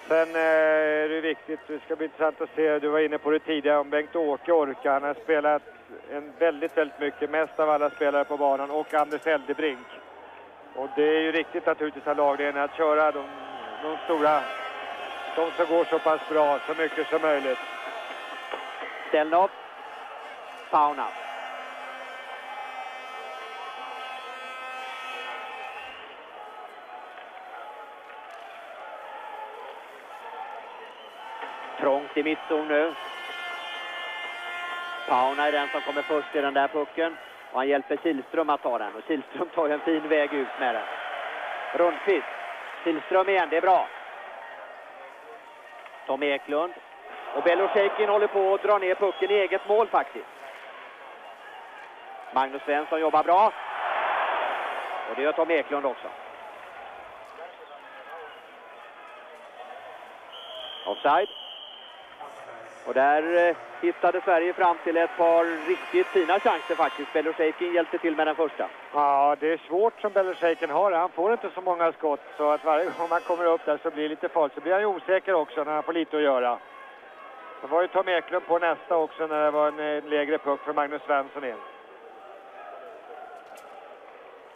B: Sen eh, är det viktigt, det ska bli intressant att se, du var inne på det tidigare, om Bengt-Åke orkar. Han har spelat en väldigt, väldigt mycket, mest av alla spelare på banan, och Anders Eldebrink. Och det är ju riktigt naturligtvis av lagledningen att köra de, de stora, de som går så pass bra, så mycket som möjligt.
A: Stelnov. Pauna. Trångt i mittzon nu. Pauna är den som kommer först i den där pucken. Och han hjälper Kihlström att ta den. Och Kihlström tar en fin väg ut med den. Rundqvist. Kihlström igen, det är bra. Tom Eklund. Och Belosejkin håller på att dra ner pucken i eget mål faktiskt. Magnus Svensson jobbar bra. Och det gör Tom Eklund också. Offside. Och där eh, hittade Sverige fram till ett par riktigt fina chanser faktiskt. Belosejkin hjälpte till med den första.
B: Ja, det är svårt som Belosejkin har det. Han får inte så många skott, så att varje gång han kommer upp där så blir det lite farligt. Så blir han ju osäker också när han får lite att göra. Det var ju Tom Eklund på nästa också när det var en eh, lägre puck för Magnus Svensson in.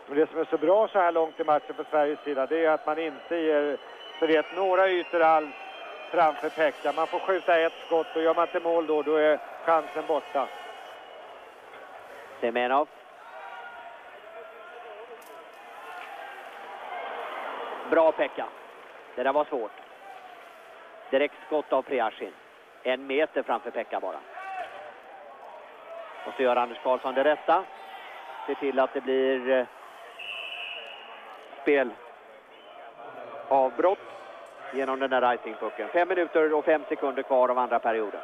B: Men det som är så bra så här långt i matchen på Sveriges sida det är att man inte ger Sovjet några ytor alls framför Pekka. Man får skjuta ett skott och gör man inte mål då, då är chansen borta.
A: Semenov. Bra Pekka. Det där var svårt. Direkt skott av Priashin. En meter framför Pekka bara. Och så gör Anders Karlsson det rätta. Ser till att det blir eh, spel avbrott genom den där icingpucken. Fem minuter och fem sekunder kvar av andra perioden.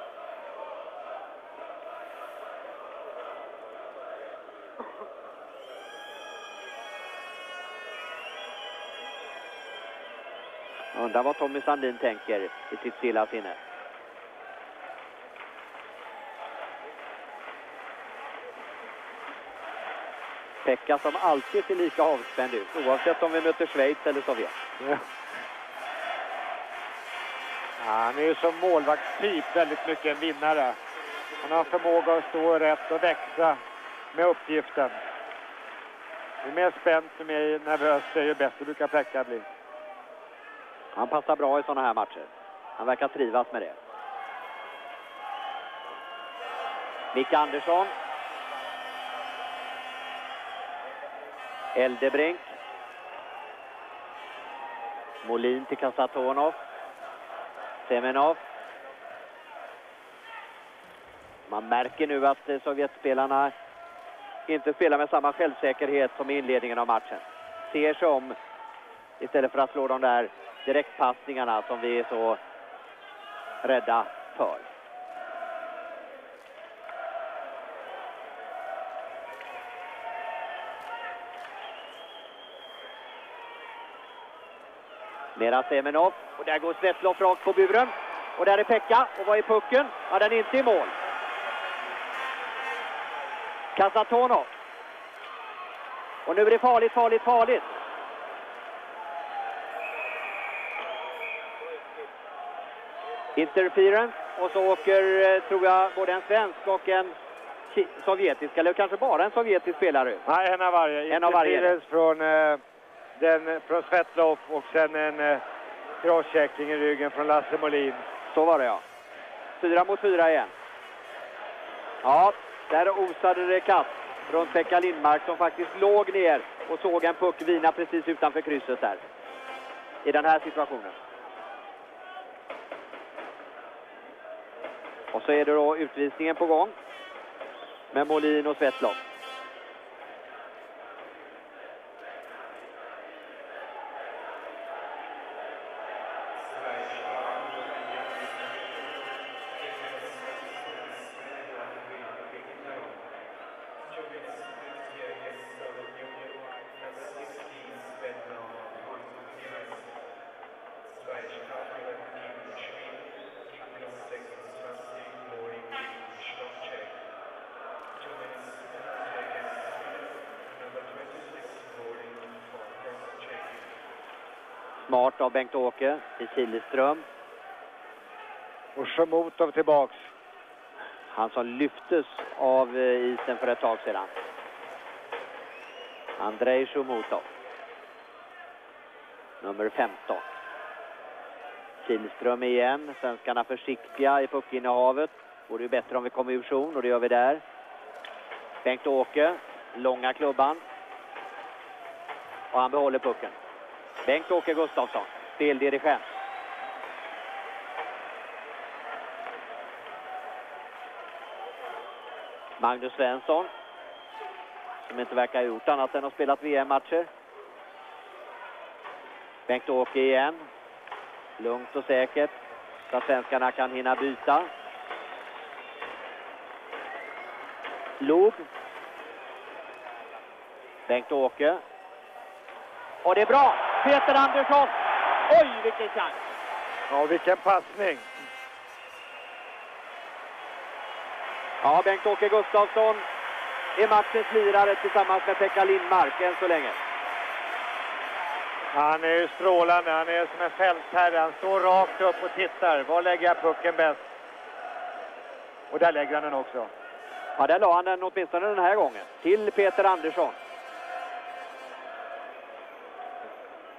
A: Undrar vad Tommy Sandin tänker i sitt stilla sinne. Pekka som alltid ser lika avspänd ut oavsett om vi möter Schweiz eller Sovjet.
B: Ja han är ju som målvaktstyp väldigt mycket en vinnare. Han har förmåga att stå rätt och växa med uppgiften. Ju mer spänt, ju mer nervös ju bättre brukar Pekka bli.
A: Han passar bra i sådana här matcher. Han verkar trivas med det. Micke Andersson. Eldebrink. Molin till Kasatonov. Semenov. Man märker nu att eh, Sovjetspelarna inte spelar med samma självsäkerhet som i inledningen av matchen. Ser sig om istället för att slå de där direktpassningarna som vi är så rädda för. Mera Semenov. Och där går Svetlov rakt på buren. Och där är Pekka. Och vad är pucken? Ja, den är inte i mål. Kasatonov. Och nu är det farligt, farligt, farligt. Interference. Och så åker, eh, tror jag, både en svensk och en sovjetisk, eller kanske bara en sovjetisk spelare.
B: Nej, en av varje.
A: En av varje.
B: Från, eh, den, eh, från Svetlov och sen en eh, crosschecking i ryggen från Lasse Molin.
A: Så var det ja. Fyra mot fyra igen. Ja, där osade det katt runt Pekka Lindmark som faktiskt låg ner och såg en puck vina precis utanför krysset där. I den här situationen. Och så är det då utvisningen på gång med Molin och Svetlov. Av Bengt-Åke till Kileström.
B: Och Sjomotov tillbaks.
A: Han som lyftes av eh, isen för ett tag sedan. Andrei Sjomotov. Nummer 15. Kihlström igen. Svenskarna försiktiga i puckinnehavet. Vore ju bättre om vi kom ur zon och det gör vi där. Bengt-Åke, långa klubban. Och han behåller pucken. Bengt-Åke Gustafsson, speldirigent. Magnus Svensson, som inte verkar ha gjort annat än att spela VM-matcher. Bengt-Åke igen. Lugnt och säkert, så att svenskarna kan hinna byta. Loob. Bengt-Åke. Och det är bra! Peter Andersson! Oj, vilken chans!
B: Ja, vilken passning!
A: Ja, Bengt-Åke Gustafsson är matchens lirare tillsammans med Pekka Lindmark än så länge.
B: Han är ju strålande. Han är som en fältherre. Han står rakt upp och tittar. Var lägger jag pucken bäst? Och där lägger han den också.
A: Ja, där la han den åtminstone den här gången. Till Peter Andersson.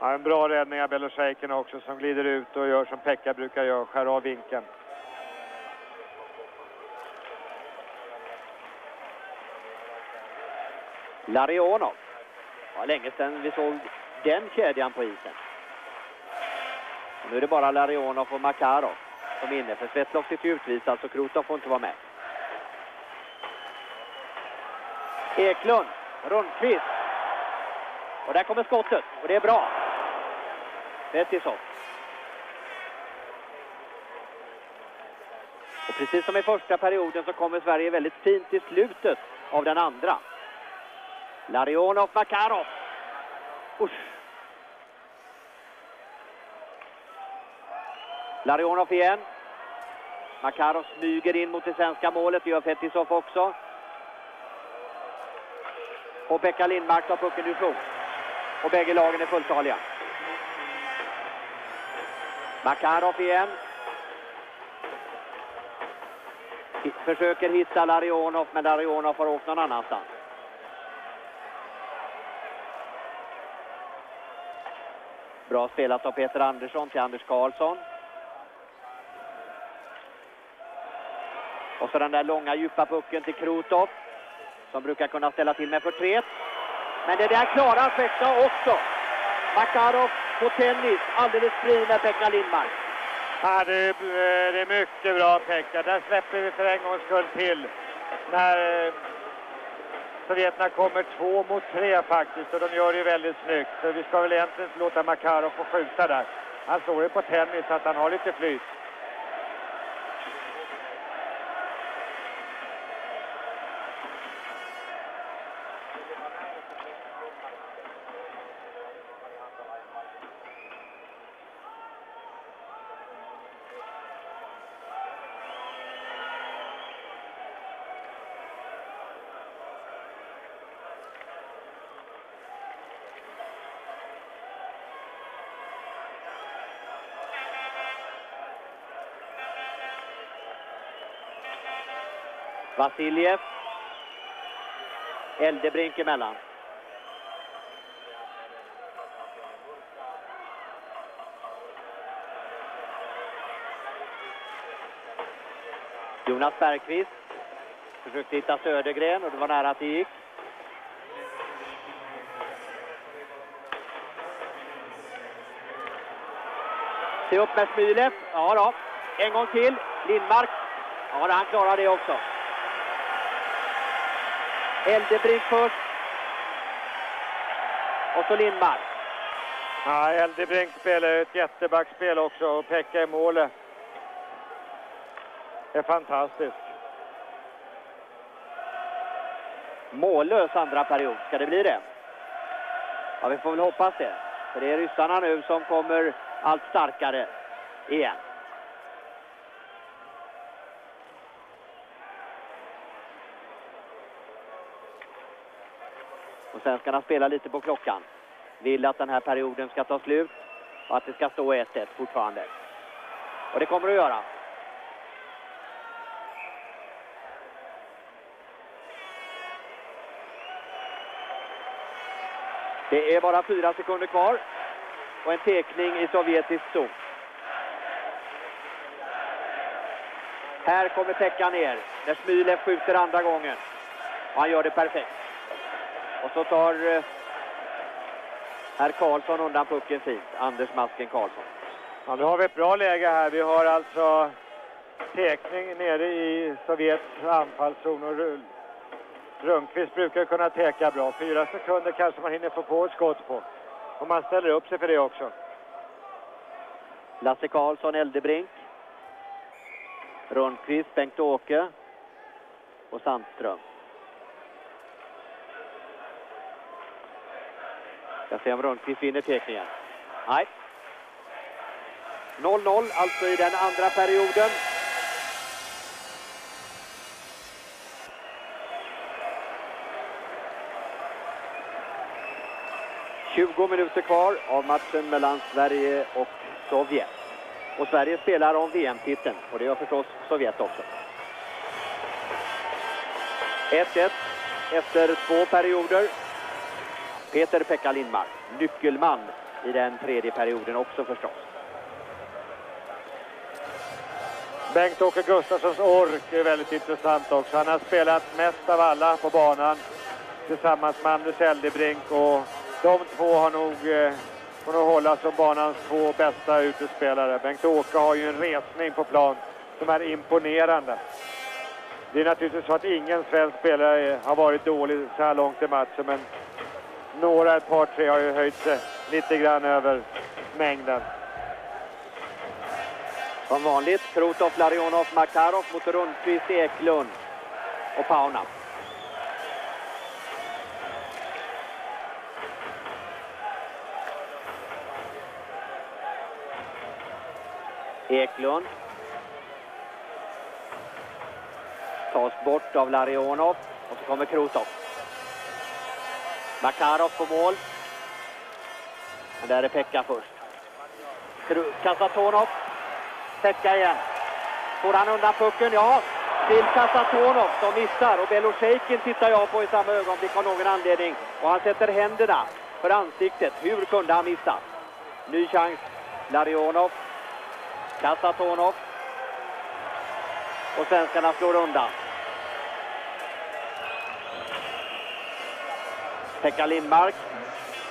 B: Ja, en bra räddning av Belosejkin också som glider ut och gör som Pekka brukar göra, skär av vinkeln.
A: Larionov. Ja, länge sedan vi såg den kedjan på isen. Och nu är det bara Larionov och Makarov som är inne, för Svetlov sitter utvisad så Krutov får inte vara med. Eklund, Rundqvist. Och där kommer skottet och det är bra. Pettersson. Och precis som i första perioden så kommer Sverige väldigt fint i slutet av den andra. Larionov, Makarov. Usch. Larionov igen. Makarov smyger in mot det svenska målet, det gör Fetisov också. Och Pekka Lindmark tar pucken ur zon. Och bägge lagen är fulltaliga. Makarov igen. Försöker hitta Larionov, men Larionov har åkt någon annanstans. Bra spelat av Peter Andersson till Anders Karlsson. Och så den där långa djupa pucken till Krotov som brukar kunna ställa till med förtret. Men det där klarar Fekta också. Makarov på tennis, alldeles fri med Pekka Lindmark.
B: Ja, det, är, det är mycket bra Pekka. Där släpper vi för en gångs skull till. När eh, Sovjeterna kommer två mot tre faktiskt och de gör det väldigt snyggt. Så vi ska väl egentligen inte låta Makarov få skjuta där. Han står ju på tennis så att han har lite flyt.
A: Vasiljev. Eldebrink emellan. Jonas Bergqvist försökte hitta Södergren och det var nära att det gick. Se upp med Smylev. Ja då. En gång till. Lindmark. Ja, han klarar det också. Eldebrink först. Och så Lindmark.
B: Ja, Eldebrink spelar ett jättebackspel också och Pekka i målet. Det är fantastiskt.
A: Mållös andra period. Ska det bli det? Ja, vi får väl hoppas det. För det är ryssarna nu som kommer allt starkare igen. Och svenskarna spelar lite på klockan. Vill att den här perioden ska ta slut och att det ska stå 1-1 fortfarande. Och det kommer det att göra. Det är bara fyra sekunder kvar och en tekning i sovjetisk zon. Här kommer Pekka ner när Smylev skjuter andra gången. Och han gör det perfekt. Och så tar eh, herr Karlsson undan pucken fint. Anders Masken Karlsson.
B: Ja, nu har vi ett bra läge här. Vi har alltså tekning nere i Sovjets anfallszon och Rundqvist brukar kunna teka bra. Fyra sekunder kanske man hinner få på ett skott på. Om man ställer upp sig för det också.
A: Lasse Karlsson, Eldebrink. Rundqvist, Bengt-Åke och Sandström. Ska se om Rundqvist vinner tekningen. Nej. 0-0 alltså i den andra perioden. ...20 minuter kvar av matchen mellan Sverige och Sovjet. Och Sverige spelar om VM-titeln och det gör förstås Sovjet också. 1-1 efter två perioder. Peter Pekka Lindmark, nyckelman i den tredje perioden också förstås.
B: Bengt-Åke Gustafssons ork är väldigt intressant också. Han har spelat mest av alla på banan tillsammans med Anders Eldebrink och de två har nog eh, får nog hålla som banans två bästa utespelare. Bengt-Åke har ju en resning på plan som är imponerande. Det är naturligtvis så att ingen svensk spelare har varit dålig så här långt i matchen men några, ett par, tre har ju höjt sig lite grann över mängden.
A: Som vanligt Krotov, Larionov, Makarov mot Rundqvist, Eklund och Pauna. Eklund. Tas bort av Larionov och så kommer Krutov. Makarov på mål. Men där är Pekka först. Kasatonov. Pekka igen. Får han undan pucken? Ja, till Kasatonov som missar. Och Beloshejkin tittar jag på i samma ögonblick av någon anledning. Och han sätter händerna för ansiktet. Hur kunde han missa? Ny chans. Larionov. Kasatonov. Och svenskarna slår undan. Pekka Lindmark.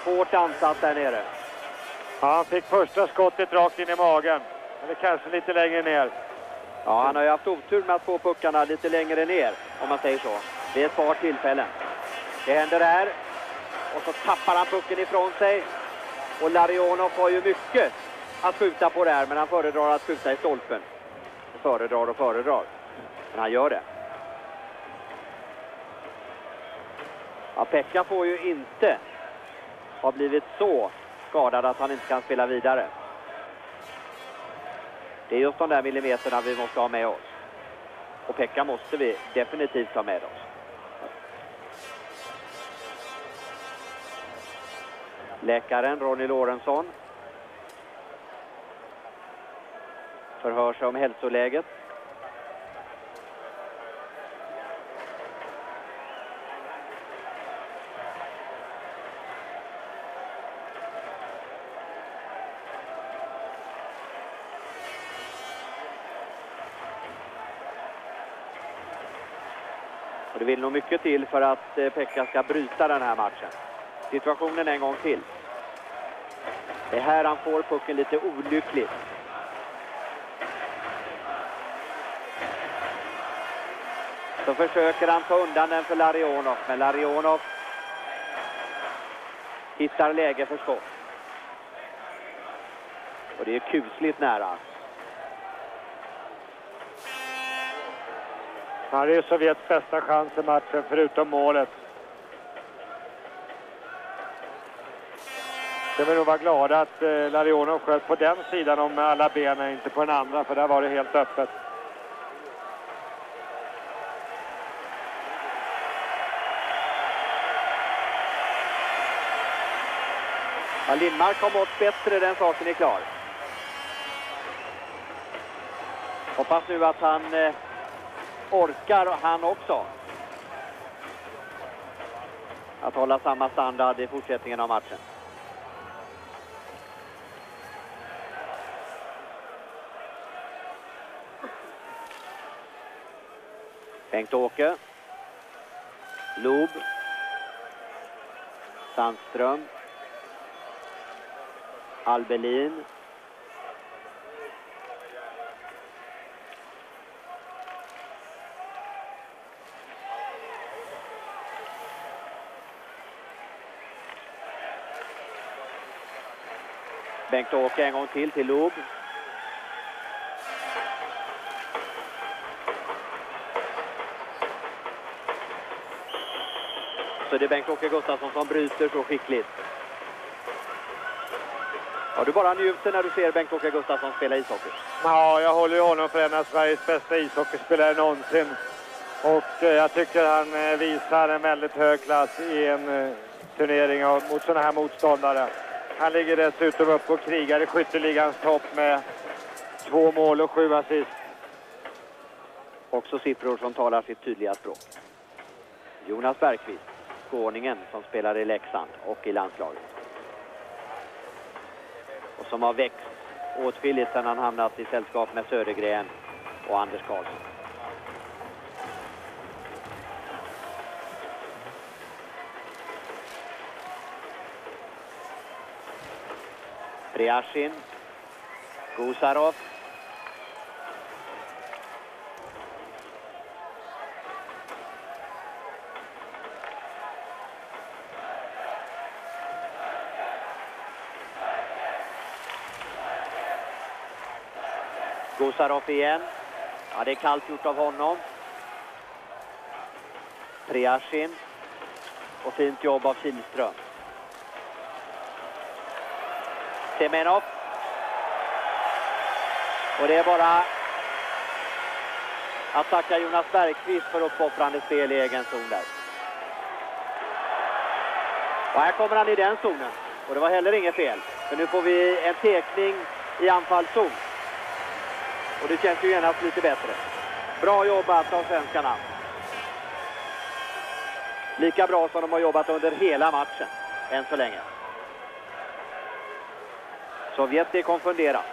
A: Hårt ansatt där nere.
B: Ja, han fick första skottet rakt in i magen. Eller kanske lite längre ner.
A: Ja, han har ju haft otur med att få puckarna lite längre ner, om man säger så. Det är ett par tillfällen. Det händer här. Och så tappar han pucken ifrån sig. Och Larionov har ju mycket att skjuta på där, men han föredrar att skjuta i stolpen. Föredrar och föredrar. Men han gör det. Ja, Pekka får ju inte ha blivit så skadad att han inte kan spela vidare. Det är just de där millimeterna vi måste ha med oss. Och Pekka måste vi definitivt ha med oss. Läkaren Ronny Lorentzon förhör sig om hälsoläget. Vill nog mycket till för att eh, Pekka ska bryta den här matchen. Situationen en gång till. Det är här han får pucken lite olyckligt. Så försöker han ta undan den för Larionov, men Larionov hittar läge för skott. Och det är kusligt nära.
B: Här det är Sovjets bästa chans i matchen, förutom målet. Ska vi nog vara glada att eh, Larionov sköt på den sidan om alla benen, eh, inte på den andra, för där var det helt öppet.
A: Ja, Lindmark har mått bättre, den saken är klar. Hoppas nu att han eh, orkar, han också. Att hålla samma standard i fortsättningen av matchen. Bengt-Åke. Lob. Sandström. Albelin. Bengt-Åke en gång till till Loob. Så det är Bengt-Åke Gustafsson som bryter så skickligt. Ja, du bara njuter när du ser Bengt-Åke Gustafsson spela ishockey.
B: Ja, jag håller ju honom för en av Sveriges bästa ishockeyspelare någonsin. Och eh, jag tycker han eh, visar en väldigt hög klass i en eh, turnering av, mot sådana här motståndare. Han ligger dessutom upp och krigar i skytteligans topp med två mål och sju assist.
A: Också siffror som talar sitt tydliga språk. Jonas Bergqvist, skåningen som spelar i Leksand och i landslaget. Och som har växt åtskilligt sedan han hamnat i sällskap med Södergren och Anders Karlsson. Priashin. Gusarov. Gusarov igen. Ja, det är kallt gjort av honom. Priashin. Och fint jobb av Kihlström. Semenov. Och det är bara att tacka Jonas Bergqvist för uppoffrande spel i egen zon där. Och här kommer han i den zonen. Och det var heller inget fel. Men nu får vi en tekning i anfallszon. Och det känns ju genast lite bättre. Bra jobbat av svenskarna. Lika bra som de har jobbat under hela matchen, än så länge. Sovjet är konfunderat.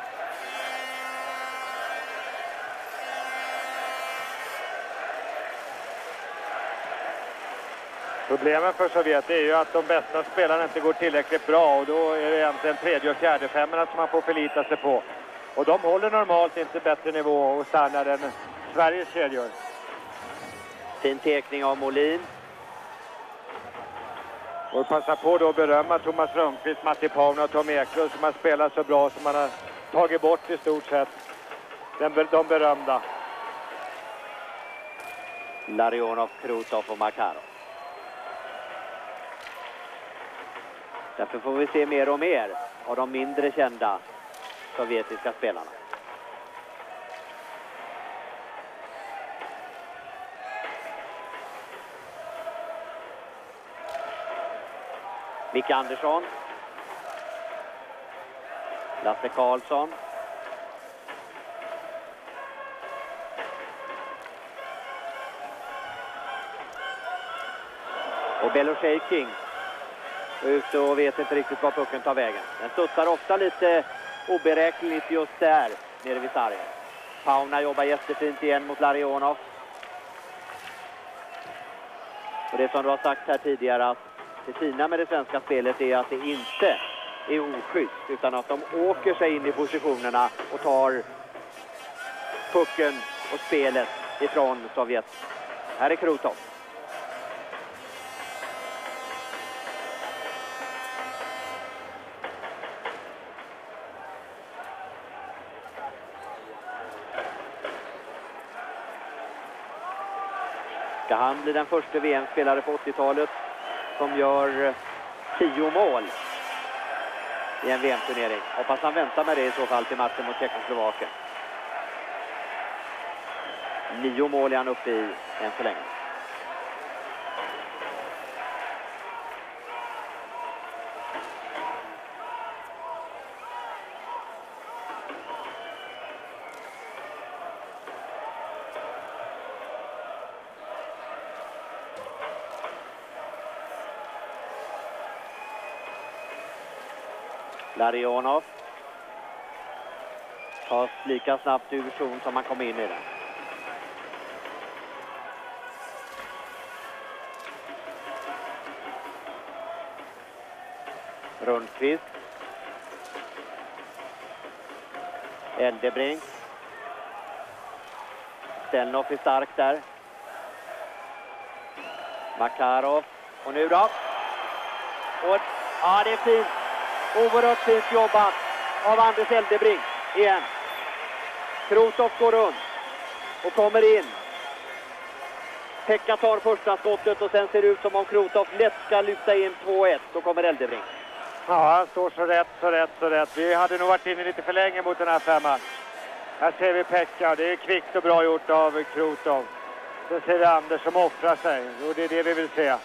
B: Problemet för Sovjet är ju att de bästa spelarna inte går tillräckligt bra och då är det egentligen tredje och fjärde femmorna som man får förlita sig på. Och de håller normalt inte bättre nivå och standard än Sveriges kedjor.
A: Fin tekning av Molin.
B: Och passa på då att berömma Thomas Rönnqvist, Matti Pauna och Tom Eklund som har spelat så bra som man har tagit bort i stort sett den, de berömda.
A: Larionov, Krutov och Makarov. Därför får vi se mer och mer av de mindre kända sovjetiska spelarna. Micke Andersson. Lasse Karlsson. Och Beloshej King är ute och vet inte riktigt var pucken tar vägen. Den studsar ofta lite oberäkneligt just där, nere vid sargen. Pauna jobbar jättefint igen mot Larionov. Och det som du har sagt här tidigare att det fina med det svenska spelet är att det inte är oschysst utan att de åker sig in i positionerna och tar pucken och spelet ifrån Sovjet. Här är Krutov. Ska han bli den första VM-spelare på 80-talet som gör eh, tio mål i en VM-turnering. Hoppas han väntar med det i så fall till matchen mot Tjeckoslovakien. Nio mål är han uppe i än så länge. Larionov. Tas lika snabbt ur zon som han kom in i den. Rundqvist. Eldebrink. Stelnov är stark där. Makarov. Och nu då? Och, ja, det är fint. Oerhört fint jobbat av Anders Eldebrink igen. Krotov går runt och kommer in. Pekka tar första skottet och sen ser det ut som om Krotov lätt ska lyfta in 2-1. Då kommer Eldebrink.
B: Ja, han står så rätt, så rätt, så rätt. Vi hade nog varit inne lite för länge mot den här femman. Här ser vi Pekka. Det är kvickt och bra gjort av Krotov. Sen ser vi Anders som offrar sig och det är det vi vill se.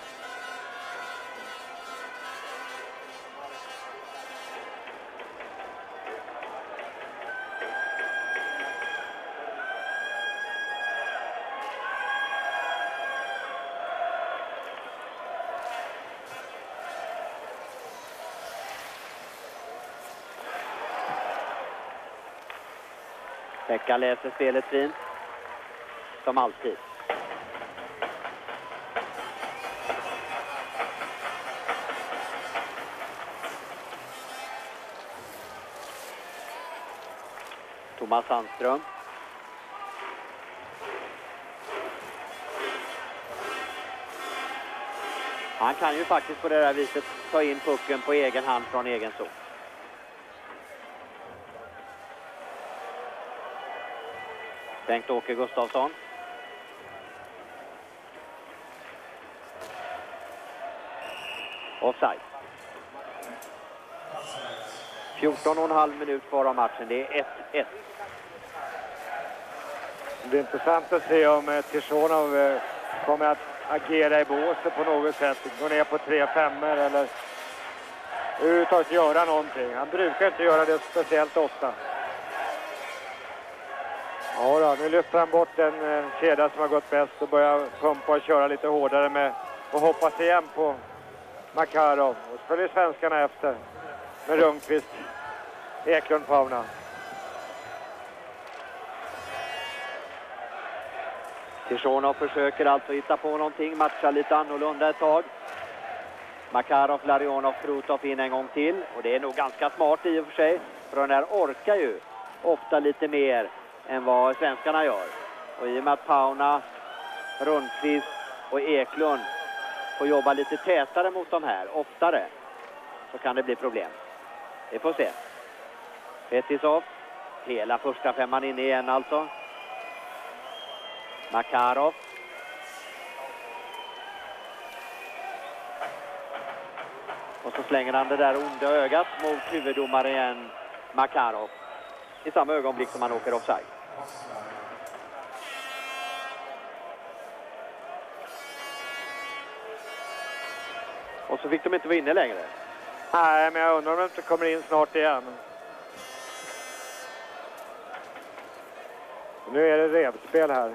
A: Pekka läser spelet fint. Som alltid. Thomas Sandström. Han kan ju faktiskt på det där viset ta in pucken på egen hand från egen zon. Bengt-Åke Gustafsson. Offside. 14 och en halv minut kvar av matchen. Det är 1-1.
B: Det blir intressant att se om eh, Tishonov eh, kommer att agera i båset på något sätt. Gå ner på tre femmor eller överhuvudtaget göra någonting. Han brukar inte göra det speciellt ofta. Ja då, nu lyfter han bort den eh, kedja som har gått bäst och börjar pumpa och köra lite hårdare med och hoppas igen på Makarov. Och så följer svenskarna efter med Rundqvist, Eklund, Fauna.
A: Tishonov försöker alltså hitta på någonting, matcha lite annorlunda ett tag. Makarov, Larionov, Krutov in en gång till. Och det är nog ganska smart i och för sig. För den här orkar ju ofta lite mer än vad svenskarna gör. Och i och med att Pauna, Rundqvist och Eklund får jobba lite tätare mot de här, oftare, så kan det bli problem. Vi får se. Fetisov, hela första femman inne igen alltså. Makarov. Och så slänger han det där onda ögat mot huvuddomaren Makarov. I samma ögonblick som han åker offside. Och så fick de inte vara inne längre.
B: Nej, men jag undrar om de inte kommer in snart igen. Nu är det revspel här.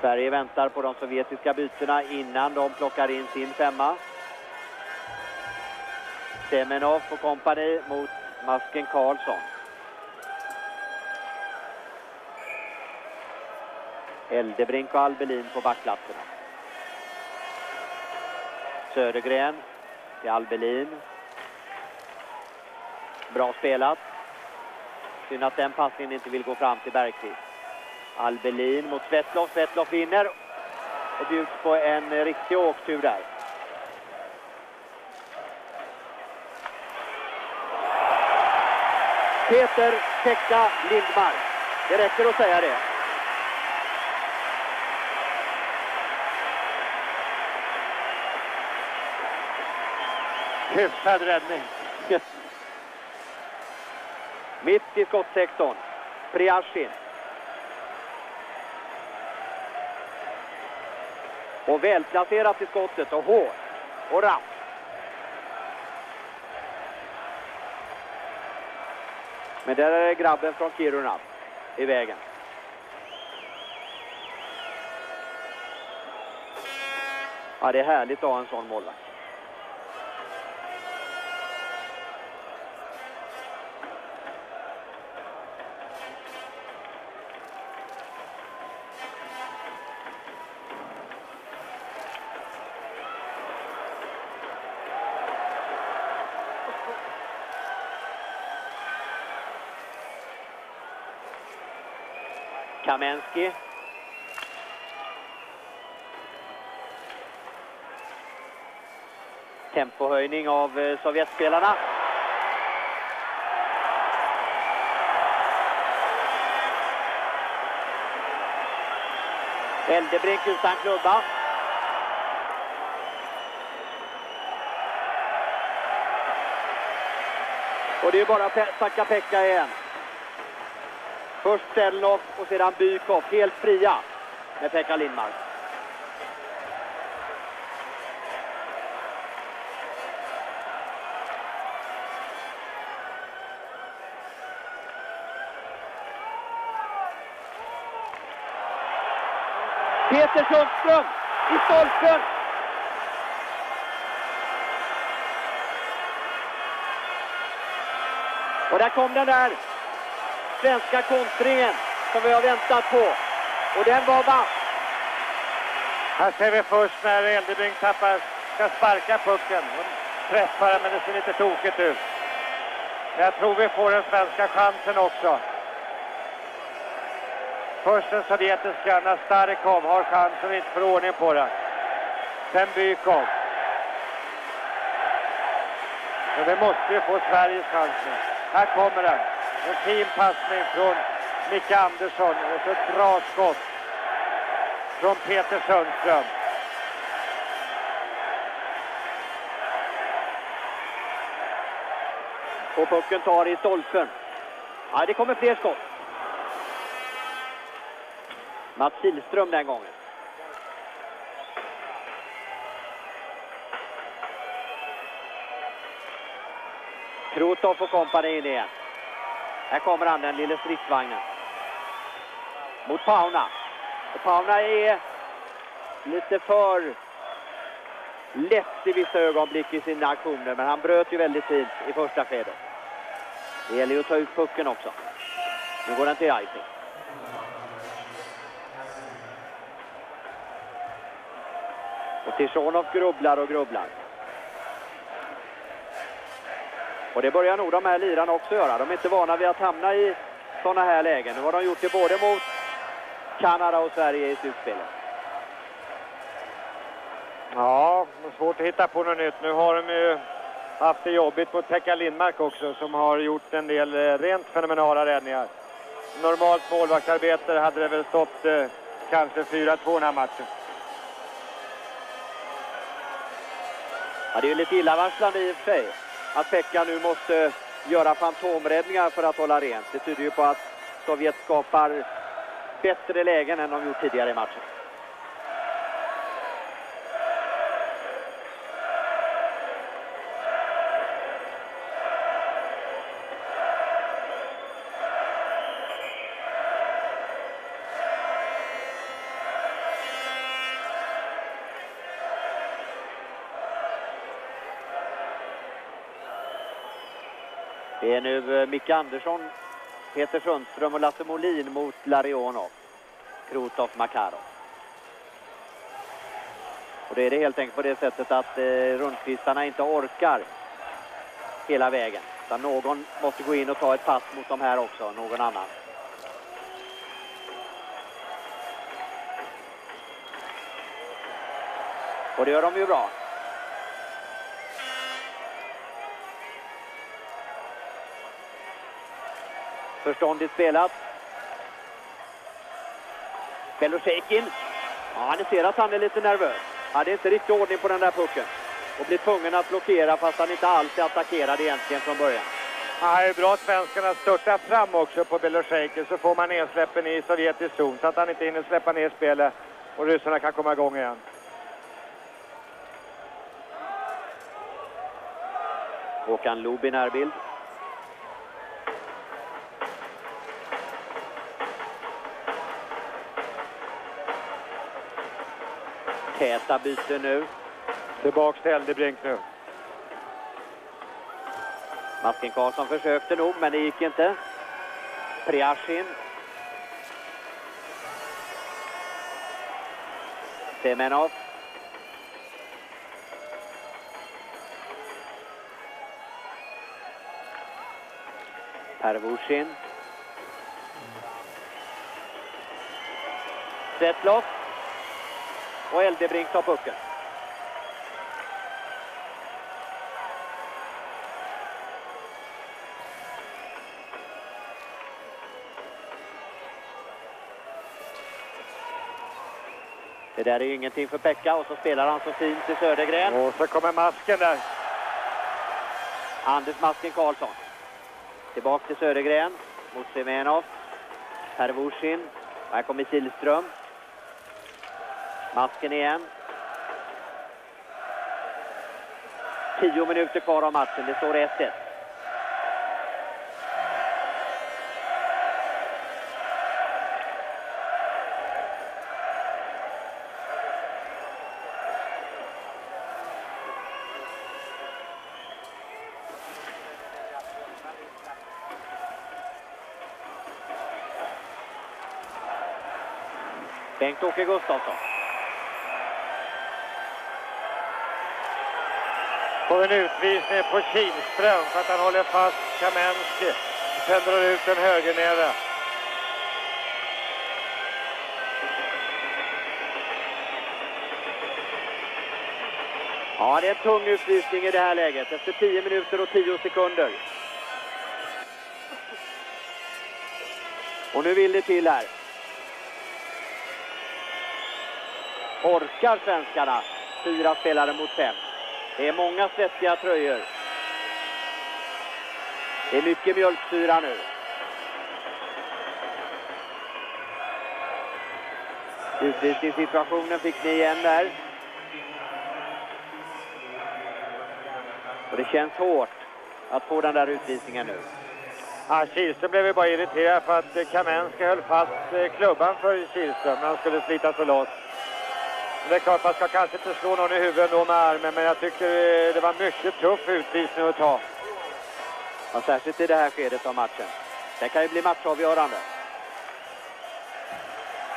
A: Sverige väntar på de sovjetiska bytena innan de plockar in sin femma. Semenov och kompani mot Masken Karlsson. Eldebrink och Albelin på backplatserna. Södergren till Albelin. Bra spelat. Synd att den passningen inte vill gå fram till Bergqvist. Albelin mot Svetlov. Svetlov vinner och bjuds på en riktig åktur där. Peter Pekka Lindmark. Det räcker att säga det.
B: Hyfsad räddning.
A: Mitt i skottsektorn. Priashin. Och välplacerat i skottet och hårt och raskt. Men där är grabben från Kiruna i vägen. Ja, det är härligt att ha en sån målvakt. Kamensky. Tempohöjning av eh, Sovjetspelarna. Eldebrink utan klubba. Och det är bara att tacka Pekka igen. Först Stelnov och sedan Bykov, helt fria med Pekka Lindmark. Peter Sundström i stolpen! Och där kom den där svenska kontringen som vi har väntat på. Och den var vass.
B: Här ser vi först när Eldebrink tappar, ska sparka pucken. Hon träffar den, men det ser lite tokigt ut. Jag tror vi får den svenska chansen också. Först den sovjetiska, när Starikov har chansen och inte får ordning på den. Sen Bykov. Men vi måste ju få Sveriges chans nu. Här kommer den. En fin passning från Micke Andersson och så ett bra skott från Peter Sundström.
A: Och pucken tar i stolpen. Ja, det kommer fler skott. Mats Kihlström den gången. Krotov och kompani in igen. Här kommer han, den lille stridsvagnen. Mot Pauna. Och Pauna är lite för lätt i vissa ögonblick i sina aktioner, men han bröt ju väldigt fint i första skedet. Det gäller ju att ta ut pucken också. Nu går den till icing. Och Tishonov grubblar och grubblar. Och det börjar nog de här lirarna också göra. De är inte vana vid att hamna i sådana här lägen. Nu har de gjort det både mot Kanada och Sverige i slutspelet.
B: Ja, svårt att hitta på något nytt. Nu har de ju haft det jobbigt mot Pekka Lindmark också som har gjort en del eh, rent fenomenala räddningar. Normalt målvaktsarbete hade det väl stått eh, kanske 4-2 den här matchen.
A: Ja, det är ju lite illavarslande i och för sig att Pekka nu måste göra fantomräddningar för att hålla rent. Det tyder ju på att Sovjet skapar bättre lägen än de gjort tidigare i matchen. Det är nu eh, Micke Andersson, Peter Sundström och Lasse Molin mot Larionov, Krotov, Makarov. Och det är det helt enkelt på det sättet att eh, rundkvistarna inte orkar hela vägen. Utan någon måste gå in och ta ett pass mot de här också, någon annan. Och det gör de ju bra. Förståndigt spelat. Belosekin. Ja, ni ser att han är lite nervös. Hade inte riktigt ordning på den där pucken. Och blir tvungen att blockera fast han inte alls är attackerad egentligen från början.
B: Ja, det är bra att svenskarna störtar fram också på Belosejkin så får man nedsläppen i sovjetisk zon så att han inte hinner släppa ner spelet och ryssarna kan komma igång igen.
A: Håkan Loob i närbild. Täta byten nu.
B: Tillbaks till Eldebrink nu.
A: Masken Karlsson försökte nog, men det gick inte. Priashin. Semenov. Pervushin. Svetlov. Och Eldebrink tar pucken. Det där är ju ingenting för Pekka och så spelar han så fint till Södergren.
B: Och så kommer masken där.
A: Anders Masken Karlsson. Tillbaka till Södergren mot Semenov. Pervushin. Här kommer Kihlström. Masken igen. Tio minuter kvar av matchen. Det står 1-1. Bengt-Åke Gustafsson.
B: Får en utvisning på Kihlström för att han håller fast Kamensky. Sen drar ut en högernära.
A: Ja, det är en tung utvisning i det här läget efter 10 minuter och 10 sekunder. Och nu vill det till här. Orkar svenskarna? Fyra spelare mot fem. Det är många svettiga tröjor. Det är mycket mjölksyra nu. Utvisningssituationen fick ni igen där. Och det känns hårt att få den där utvisningen nu.
B: Ja, Kihlström blev ju bara irriterad för att Kamenska höll fast eh, klubban för Kihlström när han skulle slita sig loss. Det är klart, man ska kanske inte slå någon i huvudet då med armen, men jag tycker eh, det var mycket tuff utvisning att ta.
A: Ja, särskilt i det här skedet av matchen. Det kan ju bli matchavgörande.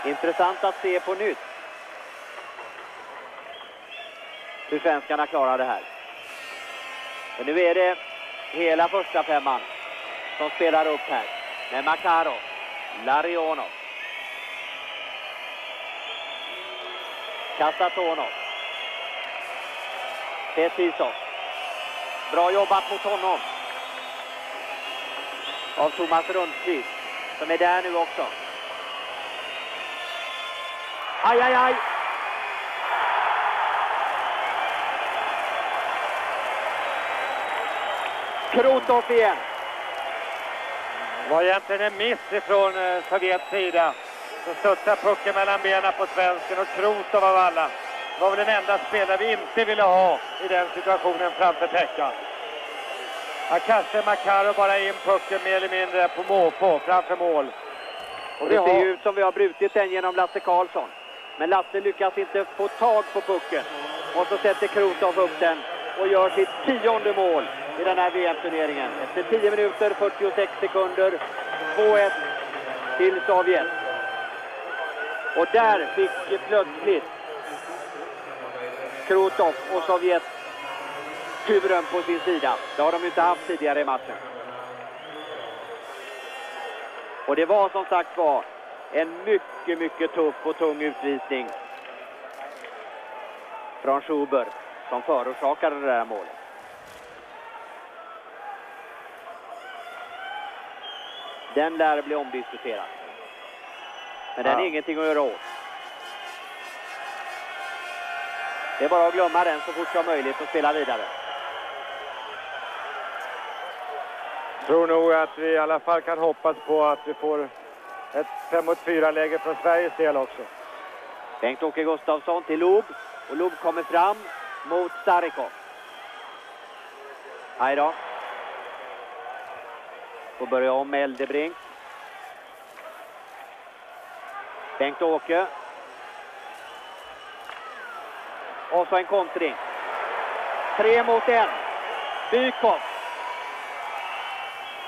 A: Intressant att se på nytt hur svenskarna klarar det här. Men nu är det hela första femman som spelar upp här med Makarov, Larionov, Kastat på honom. Fetisov. Bra jobbat mot honom av Thomas Rundqvist som är där nu också. Aj, aj, aj! Krotov igen.
B: Det var egentligen en miss ifrån eh, Sovjets sida. Så studsar pucken mellan benen på svensken och Krotov av alla. Det var väl den enda spelare vi inte ville ha i den situationen framför. Här kastar Makarov bara in pucken mer eller mindre på måfå framför mål.
A: Och det ser ju ut som vi har brutit den genom Lasse Karlsson. Men Lasse lyckas inte få tag på pucken. Och så sätter Krotov upp den och gör sitt tionde mål i den här VM-turneringen. Efter 10 minuter 46 sekunder 2-1 till Sovjet. Och där fick plötsligt Krotov och Sovjet turen på sin sida. Det har de inte haft tidigare i matchen. Och det var som sagt var en mycket, mycket tuff och tung utvisning från Schuber som förorsakade det där målet. Den lär bli omdiskuterad. Men den är ingenting att göra åt. Det är bara att glömma den så fort som möjligt och spela vidare.
B: tror nog att vi i alla fall kan hoppas på att vi får ett 5 mot 4-läge från Sveriges del också.
A: Bengt-Åke Gustafsson till Loob och Loob kommer fram mot Starikov. Aj då. Får börja om med Eldebrink. Bengt-Åke. Och så en kontring. Tre mot en. Bykov.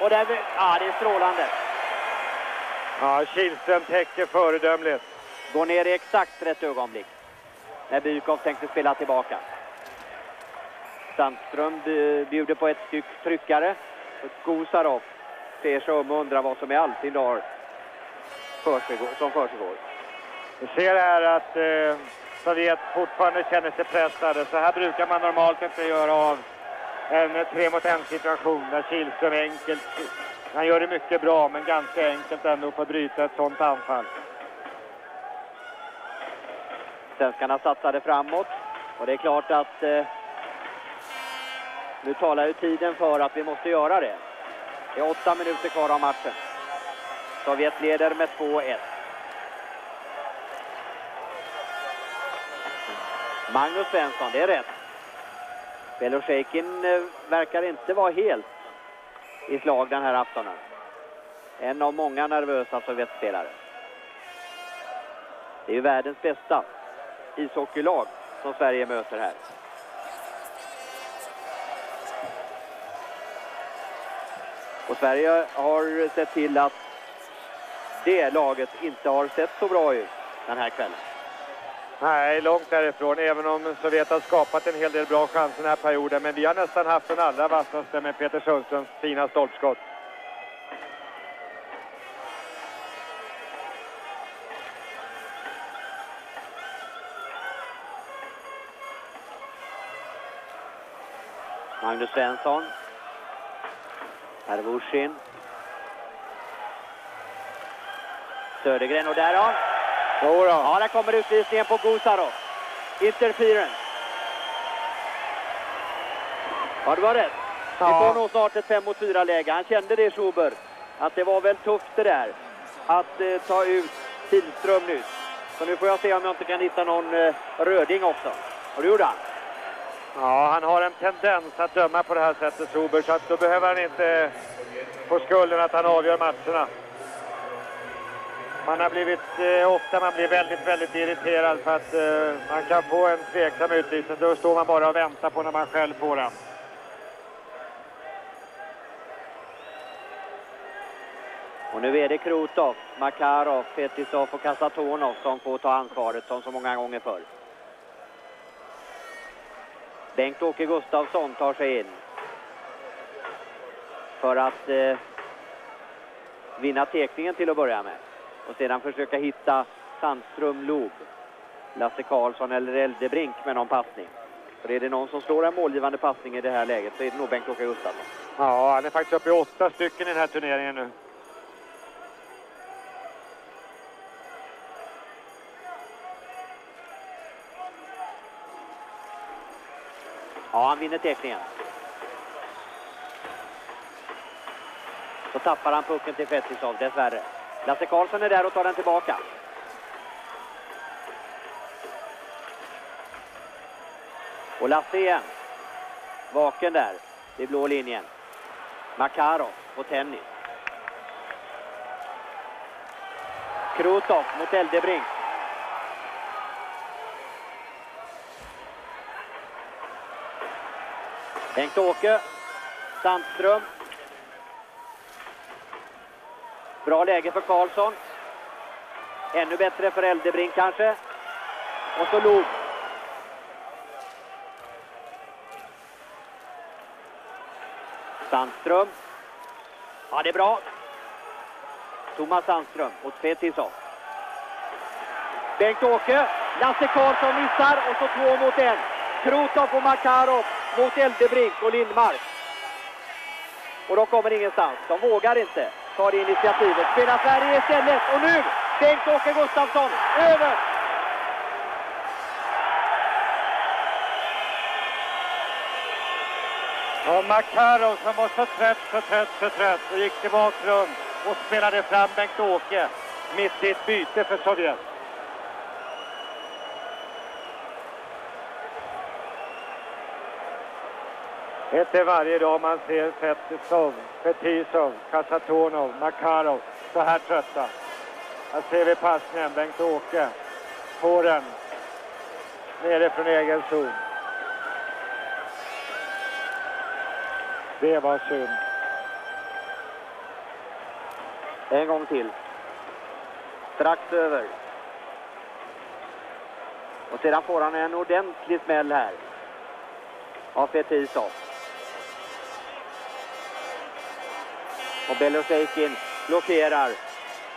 A: Och där, ja, det är strålande.
B: Ja, Kihlström täcker föredömligt.
A: Går ner i exakt rätt ögonblick. När Bykov tänkte spela tillbaka. Sandström bjuder på ett styck tryckare. Gosarov ser sig om och undrar vad som i all sin dar försiggår, som försiggår.
B: Vi ser här att eh, Sovjet fortfarande känner sig pressade. Så här brukar man normalt inte göra av en tre mot en situation där Kihlström enkelt, han gör det mycket bra men ganska enkelt ändå för att bryta ett sånt anfall.
A: Svenskarna satsade framåt och det är klart att eh, nu talar ju tiden för att vi måste göra det. Det är åtta minuter kvar av matchen. Sovjet leder med 2-1. Magnus Svensson, det är rätt. Belosejkin eh, verkar inte vara helt i slag den här aftonen. En av många nervösa Sovjetspelare. Det är ju världens bästa ishockeylag som Sverige möter här. Och Sverige har sett till att det laget inte har sett så bra ut den här kvällen.
B: Nej, långt därifrån. Även om Sovjet har skapat en hel del bra chanser den här perioden. Men vi har nästan haft den allra vassaste med Peter Sundströms fina stolpskott.
A: Magnus Svensson. Hervushin. Södergren och där.
B: Jodå.
A: Ja, där kommer utvisningen på Gusarov. Interference. Ja, det var rätt.
B: Ja.
A: Vi får nog snart ett 5 mot 4 läge. Han kände det, Schuber, att det var väl tufft det där. Att eh, ta ut Tidström nu. Så nu får jag se om jag inte kan hitta någon eh, röding också. Och det gjorde han.
B: Ja, han har en tendens att döma på det här sättet, Sober, så att då behöver han inte få skulden att han avgör matcherna. Man har blivit, eh, ofta man blir väldigt, väldigt irriterad för att eh, man kan få en tveksam utvisning. Då står man bara och väntar på när man själv får den.
A: Och nu är det Krutov, Makarov, Fetisov och Kasatonov som får ta ansvaret som så många gånger förr. Bengt-Åke Gustafsson tar sig in för att eh, vinna tekningen till att börja med och sedan försöka hitta Sandström Loob, Lasse Karlsson eller Eldebrink med någon passning. För är det någon som slår en målgivande passning i det här läget så är det nog Bengt-Åke Gustafsson.
B: Ja, han är faktiskt uppe i åtta stycken i den här turneringen nu.
A: Ja, han vinner tekningen. Så tappar han pucken till Fetisov, dessvärre. Lasse Karlsson är där och tar den tillbaka. Och Lasse igen. Vaken där, vid blå linjen. Makarov på tennis. Krutov mot Eldebrink. Bengt-Åke, Sandström. Bra läge för Karlsson. Ännu bättre för Eldebrink kanske. Och så Loob. Sandström. Ja, det är bra. Thomas Sandström mot Fetisov. Bengt-Åke. Lasse Karlsson missar och så två mot en. Krutov och Makarov mot Eldebrink och Lindmark. Och de kommer ingenstans. De vågar inte tar initiativet. Spelar Sverige istället. Och nu Bengt-Åke Gustafsson över.
B: Och Makarov som var så trött, så trött, så trött och gick till bakgrund och spelade fram Bengt-Åke mitt i ett byte för Sovjet. Inte varje dag man ser Fetisov, Fetisov, Kasatonov, Makarov så här trötta. Här ser vi passningen, Bengt-Åke får den nere från egen zon. Det var synd.
A: En gång till. Strax över. Och sedan får han en ordentlig smäll här. Av Fetisov. Och Belosejkin blockerar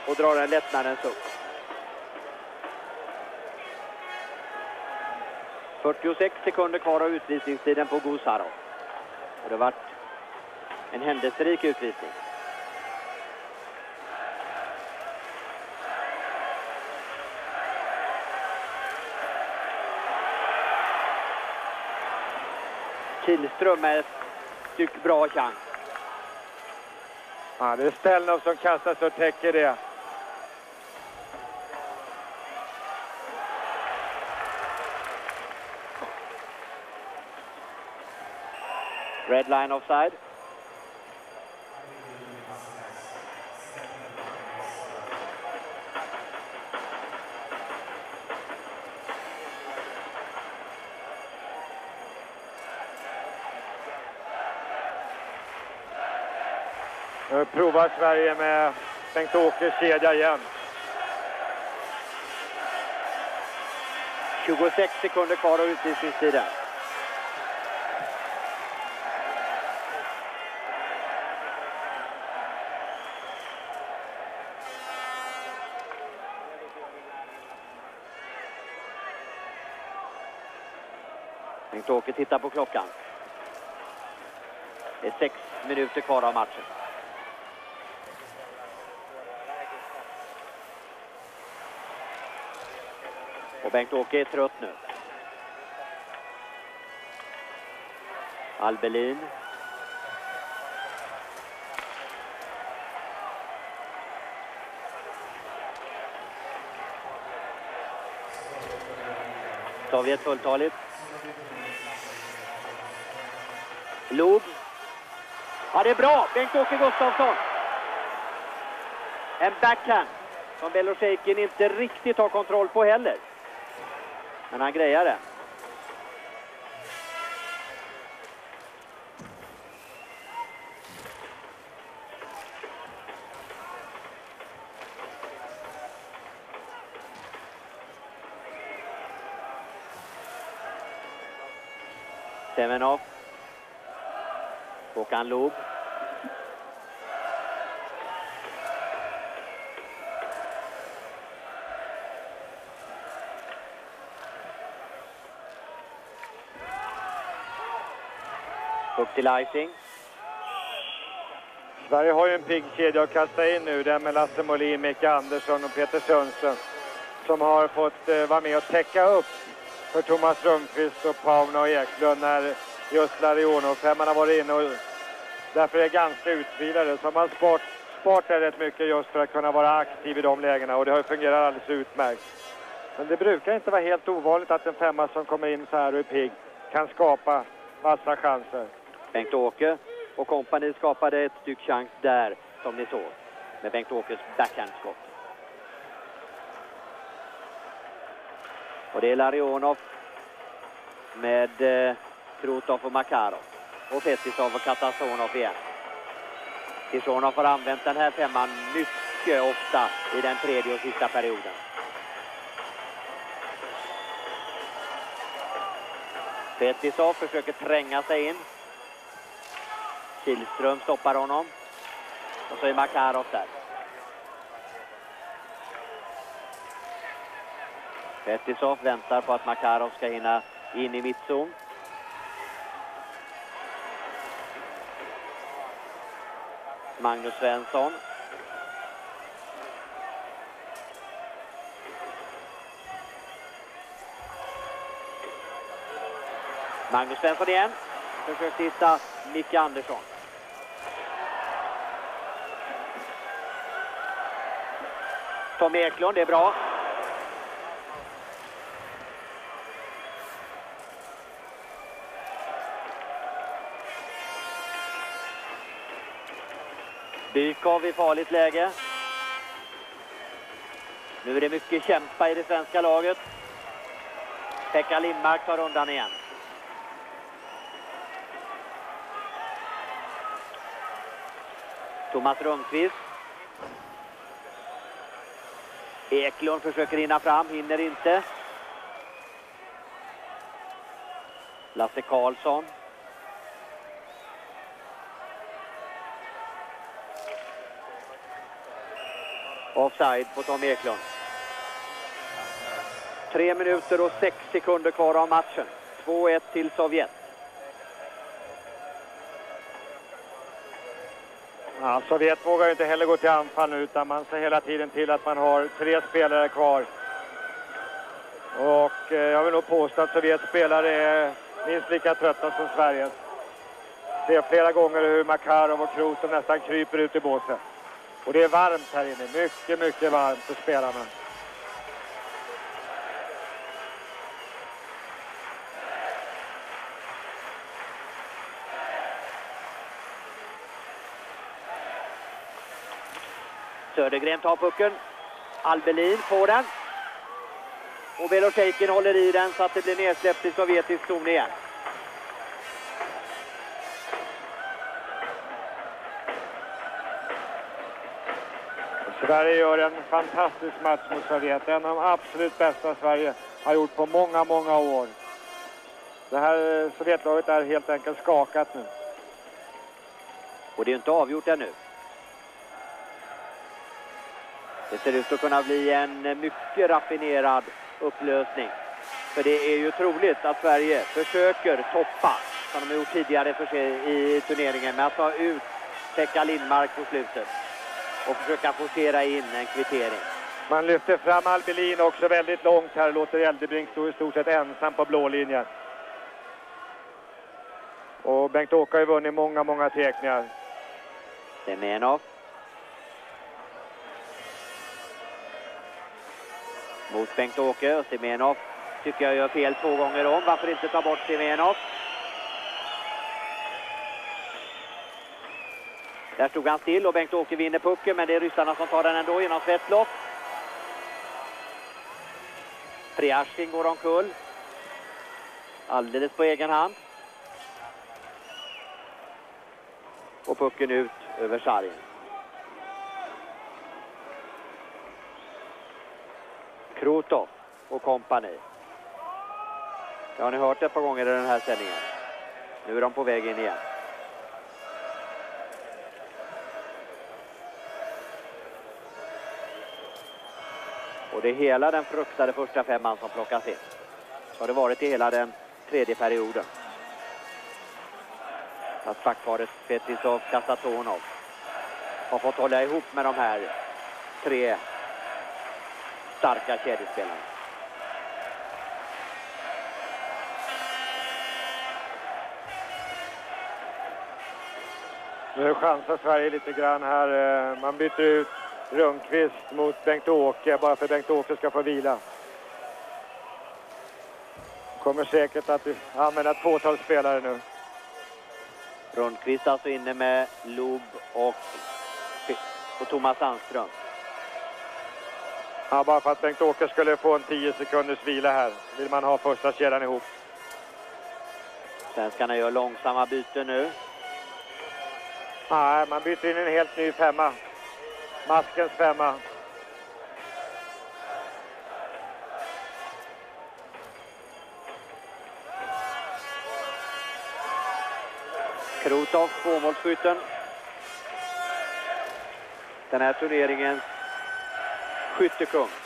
A: och drar en lättnadens suck. 46 sekunder kvar av utvisningstiden på Gusarov. Och det har varit en händelserik utvisning. Kihlström med ett styck bra chans.
B: Ja, det är Stelnov som kastar så täcker det.
A: Red line offside.
B: Nu Sverige med Bengt-Åkes kedja igen.
A: 26 sekunder kvar av utvisningstiden. Bengt-Åke tittar på klockan. Det är sex minuter kvar av matchen. Bengt-Åke är trött nu. Albelin. Sovjet fulltaligt. Log. Ja, det är bra. Bengt-Åke Gustafsson. En backhand som Belosejkin inte riktigt har kontroll på heller. Men han grejar det. Semenov. Håkan Loob. Till icing.
B: Sverige har ju en pigg kedja att kasta in nu. Den med Lasse Molin, Micke Andersson och Peter Sundström. Som har fått eh, vara med och täcka upp för Thomas Rundqvist och Pauno Eklund när just Larionov-femman har varit inne. Och därför är ganska utvilade. Så har man spart, sparat det rätt mycket just för att kunna vara aktiv i de lägena. Och det har ju fungerat alldeles utmärkt. Men det brukar inte vara helt ovanligt att en femma som kommer in så här och är pigg kan skapa massa chanser.
A: Bengt-Åke och kompani skapade ett styck chans där, som ni såg, med Bengt-Åkes backhandskott. Och det är Larionov med eh, Krutov och Makarov. Och Fetisov och Katasonov igen. Tisonov har använt den här femman mycket ofta i den tredje och sista perioden. Fetisov försöker tränga sig in. Kihlström stoppar honom. Och så är Makarov där. Fetisov väntar på att Makarov ska hinna in i mittzon. Magnus Svensson. Magnus Svensson igen. Försökte hitta Micke Andersson. Tommy Eklund, det är bra. Bykov i farligt läge. Nu är det mycket kämpa i det svenska laget. Pekka Lindmark tar undan igen. Thomas Rundqvist. Eklund försöker hinna fram, hinner inte. Lasse Karlsson. Offside på Tom Eklund. Tre minuter och sex sekunder kvar av matchen. 2-1 till Sovjet.
B: Ja, Sovjet vågar ju inte heller gå till anfall nu utan man ser hela tiden till att man har tre spelare kvar. Och eh, jag vill nog påstå att Sovjets spelare är minst lika trötta som Sveriges. Ser flera gånger hur Makarov och Krutov nästan kryper ut i båset. Och det är varmt här inne, mycket, mycket varmt för spelarna.
A: Södergren tar pucken. Albelin får den. Och Belosejkin håller i den så att det blir nedsläppt i sovjetisk zon igen.
B: Sverige gör en fantastisk match mot Sovjet. En av de absolut bästa Sverige har gjort på många, många år. Det här Sovjetlaget är helt enkelt skakat nu.
A: Och det är inte avgjort ännu. Det ser ut att kunna bli en mycket raffinerad upplösning. För det är ju troligt att Sverige försöker toppa, som de gjort tidigare i turneringen, med att ta ut Pekka Lindmark på slutet och försöka forcera in en kvittering.
B: Man lyfter fram Albelin också väldigt långt här och låter Eldebrink stå i stort sett ensam på blå linjen. Och Bengt-Åke har ju vunnit många, många tekningar.
A: Semenov. Mot Bengt-Åke Semenov tycker jag gör fel två gånger om. Varför inte ta bort Simenov? Där stod han still och Bengt-Åke vinner pucken, men det är ryssarna som tar den ändå genom Svetlov. Priasjkin går omkull. Alldeles på egen hand. Och pucken ut över sargen. Krutov och kompani. Det har ni hört ett par gånger i den här sändningen. Nu är de på väg in igen. Och det är hela den fruktade första femman som plockas in. Så har det varit i hela den tredje perioden. Att backparet Fetisov Kasatonov har fått hålla ihop med de här tre starka kedjespelarna.
B: Nu chansar Sverige lite grann här. Eh, man byter ut Rundqvist mot Bengt-Åke bara för att Bengt-Åke ska få vila. Kommer säkert att använda ett fåtal spelare nu.
A: Rundqvist alltså inne med Lob och, och Thomas Sandström.
B: Ja, bara för att Bengt-Åke skulle få en 10 sekunders vila här vill man ha första kedjan ihop.
A: Svenskarna gör långsamma byten nu.
B: Nej, man byter in en helt ny femma. Maskens femma.
A: Krotov, tvåmålsskytten. Den här turneringens skyttekung.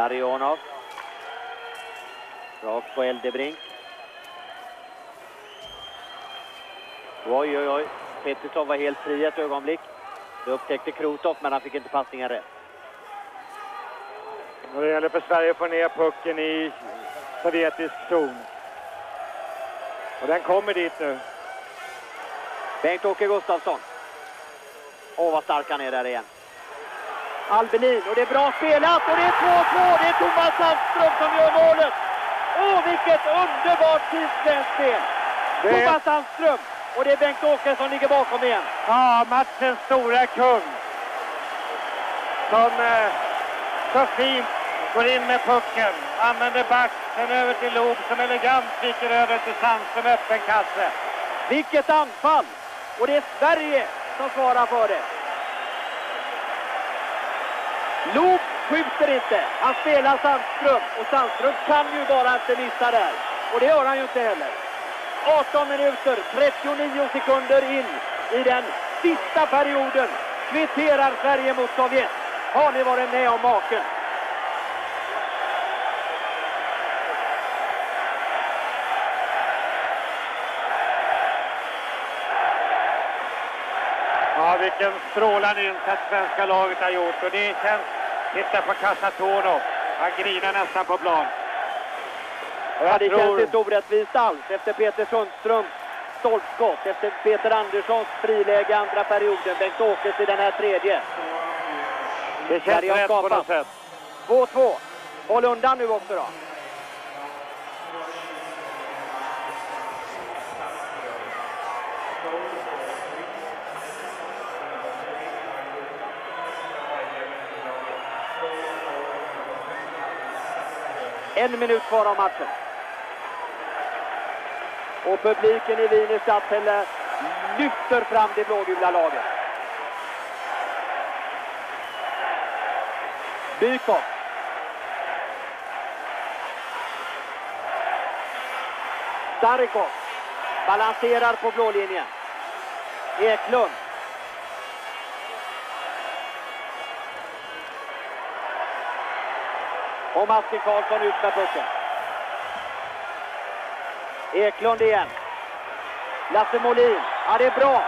A: Larionov. Rakt på Eldebrink. Oj, oj, oj. Pettersson var helt fri ett ögonblick. Det upptäckte Krotov, men han fick inte passningen rätt.
B: Och det gäller för Sverige att få ner pucken i sovjetisk zon. Och den kommer dit nu.
A: Bengt-Åke Gustafsson. Åh, vad stark han är där igen. Albelin och det är bra spelat och det är 2-2. Det är Thomas Sandström som gör målet. Åh, vilket underbart tidsgränssspel! spel! Det... Thomas Sandström och det är Bengt-Åke som ligger bakom igen.
B: Ja, matchens stora kung. Som eh, så fint går in med pucken, använder back, sen över till Loob som elegant viker över till Sandström öppen kasse.
A: Vilket anfall! Och det är Sverige som svarar för det. Loop skjuter inte. Han spelar Sandström och Sandström kan ju bara inte missa där. Och det gör han ju inte heller. 18 minuter, 39 sekunder in i den sista perioden kvitterar Sverige mot Sovjet. Har ni varit med om maken?
B: Ja, vilken strålande insats svenska laget har gjort. Och det känns... Titta på Kasatonov. Han grinar nästan på plan.
A: Ja, det tror... känns inte orättvist alls efter Peter Sundströms stolpskott, efter Peter Anderssons friläge andra perioden, Bengt-Åkes i den här tredje.
B: Det känns rätt på något sätt.
A: 2-2. Håll undan nu också då. en minut kvar av matchen. Och publiken i Wiener Stadshelle lyfter fram det blågula laget. Bykov. Starikov balanserar på blålinjen. Eklund. Och Martin Karlsson ut med pucken. Eklund igen. Lasse Molin. Ja, det är bra.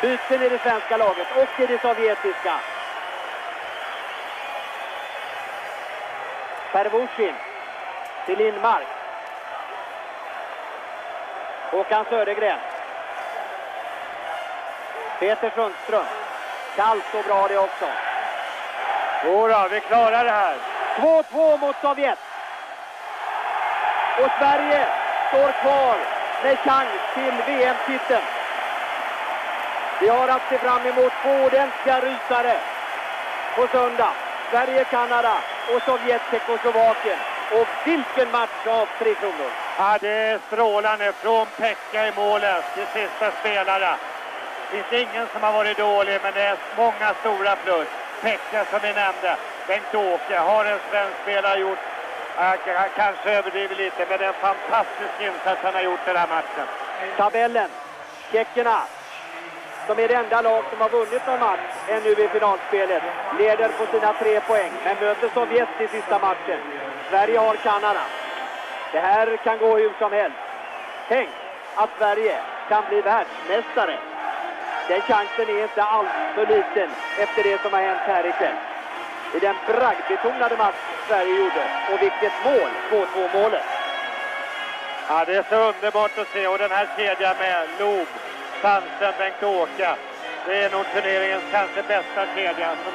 A: Byten i det svenska laget och i det sovjetiska. Pervushin till Lindmark. Håkan Södergren. Peter Sundström. Kallt och bra det också.
B: Jodå, vi klarar det här.
A: 2-2 mot Sovjet. Och Sverige står kvar med chans till VM-titeln. Vi har att se fram emot två ordentliga rysare på söndag. Sverige-Kanada och Sovjet-Tjeckoslovakien. Och vilken match av Tre Kronor!
B: Ja, det är strålande. Från Pekka i målet till sista spelare. Det finns ingen som har varit dålig, men det är många stora plus. Pekka som vi nämnde, Bengt-Åke, har en svensk spelare gjort, Han kanske överdriver lite, men det är en fantastisk insats han har gjort den här matchen.
A: Tabellen, tjeckerna, som är det enda lag som har vunnit någon match ännu i finalspelet, leder på sina tre poäng, men möter Sovjet i sista matchen. Sverige har Kanada. Det här kan gå hur som helst. Tänk att Sverige kan bli världsmästare. Den chansen är inte alls för liten efter det som har hänt här ikväll. I den bragdbetonade match Sverige gjorde. Och vilket mål! 2-2 målet.
B: Ja, det är så underbart att se. Och den här kedjan med Loob, Sandström, Bengt-Åke. Det är nog turneringens kanske bästa kedja. Som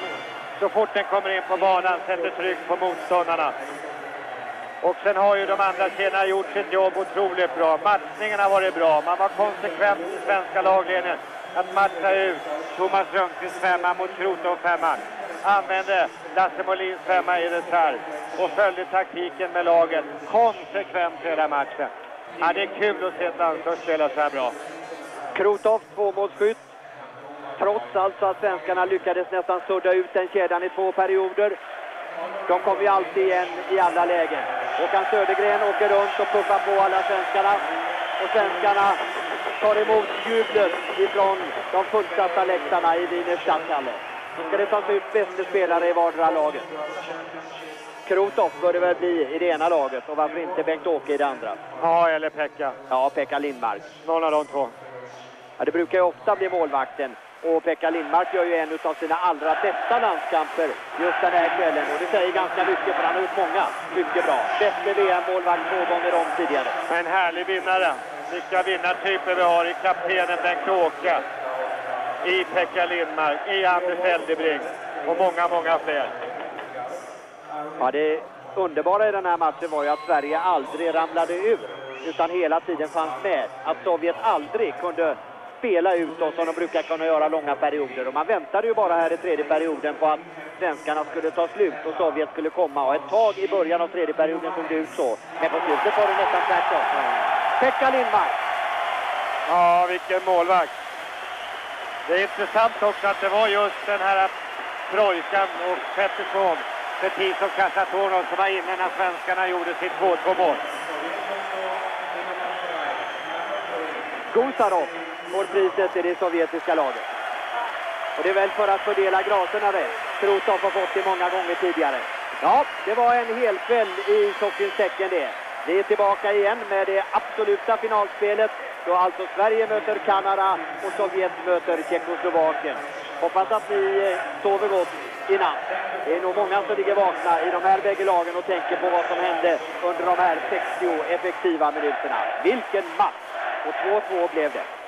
B: så fort den kommer in på banan sätter tryck på motståndarna. Och sen har ju de andra kedjorna gjort sitt jobb otroligt bra. Matchningen har varit bra. Man var konsekvent i svenska lagledningen att matcha ut Thomas Rönnqvists femma mot Krotov femma. Använde Lasse Molins femma i reserv och följde taktiken med laget konsekvent hela matchen. Ja, det är kul att se ett landslag spela så här bra.
A: Krotov tvåmålsskytt. Trots alltså att svenskarna lyckades nästan sudda ut den kedjan i två perioder. De kommer ju alltid igen i alla lägen. Håkan Södergren åker runt och puffar på alla svenskarna. Och svenskarna tar emot jublet ifrån de fullsatta läktarna i Wiener Stadthalle. Så ska det tas ut bästa spelare i vardera laget. Krotov bör det väl bli i det ena laget och varför inte Bengt-Åke i det andra?
B: Ja, eller Pekka.
A: Ja, Pekka Lindmark.
B: Någon av de två.
A: Ja, det brukar ju ofta bli målvakten. Och Pekka Lindmark gör ju en av sina allra bästa landskamper just den här kvällen. Och det säger ganska mycket för han har gjort många mycket bra. Bättre VM-målvakt två gånger om tidigare.
B: En härlig vinnare. Vilka vinnartyper vi har i kaptenen Bengt-Åke, i Pekka Lindmark, i Anders Heldebring och många, många fler.
A: Ja, det underbara i den här matchen var ju att Sverige aldrig ramlade ur utan hela tiden fanns med. Att Sovjet aldrig kunde spela ut oss som de brukar kunna göra långa perioder. Och man väntade ju bara här i tredje perioden på att svenskarna skulle ta slut och Sovjet skulle komma. Och ett tag i början av tredje perioden såg det ut så. Men på slutet var det nästan tvärtom. Pekka Lindmark.
B: Ja, vilken målvakt. Det är intressant också att det var just den här trojkan och Pettersson, Petis och Kasatonov som var inne när svenskarna gjorde sitt 2-2-mål.
A: Gusarov får priset i det sovjetiska laget. Och det är väl för att fördela graserna det. Krotov har fått det många gånger tidigare. Ja, det var en hel kväll i ishockeyns tecken det. Vi är tillbaka igen med det absoluta finalspelet då alltså Sverige möter Kanada och Sovjet möter Tjeckoslovakien. Hoppas att ni eh, sover gott i natt. Det är nog många som ligger vakna i de här bägge lagen och tänker på vad som hände under de här 60 effektiva minuterna. Vilken match! Och 2-2 blev det.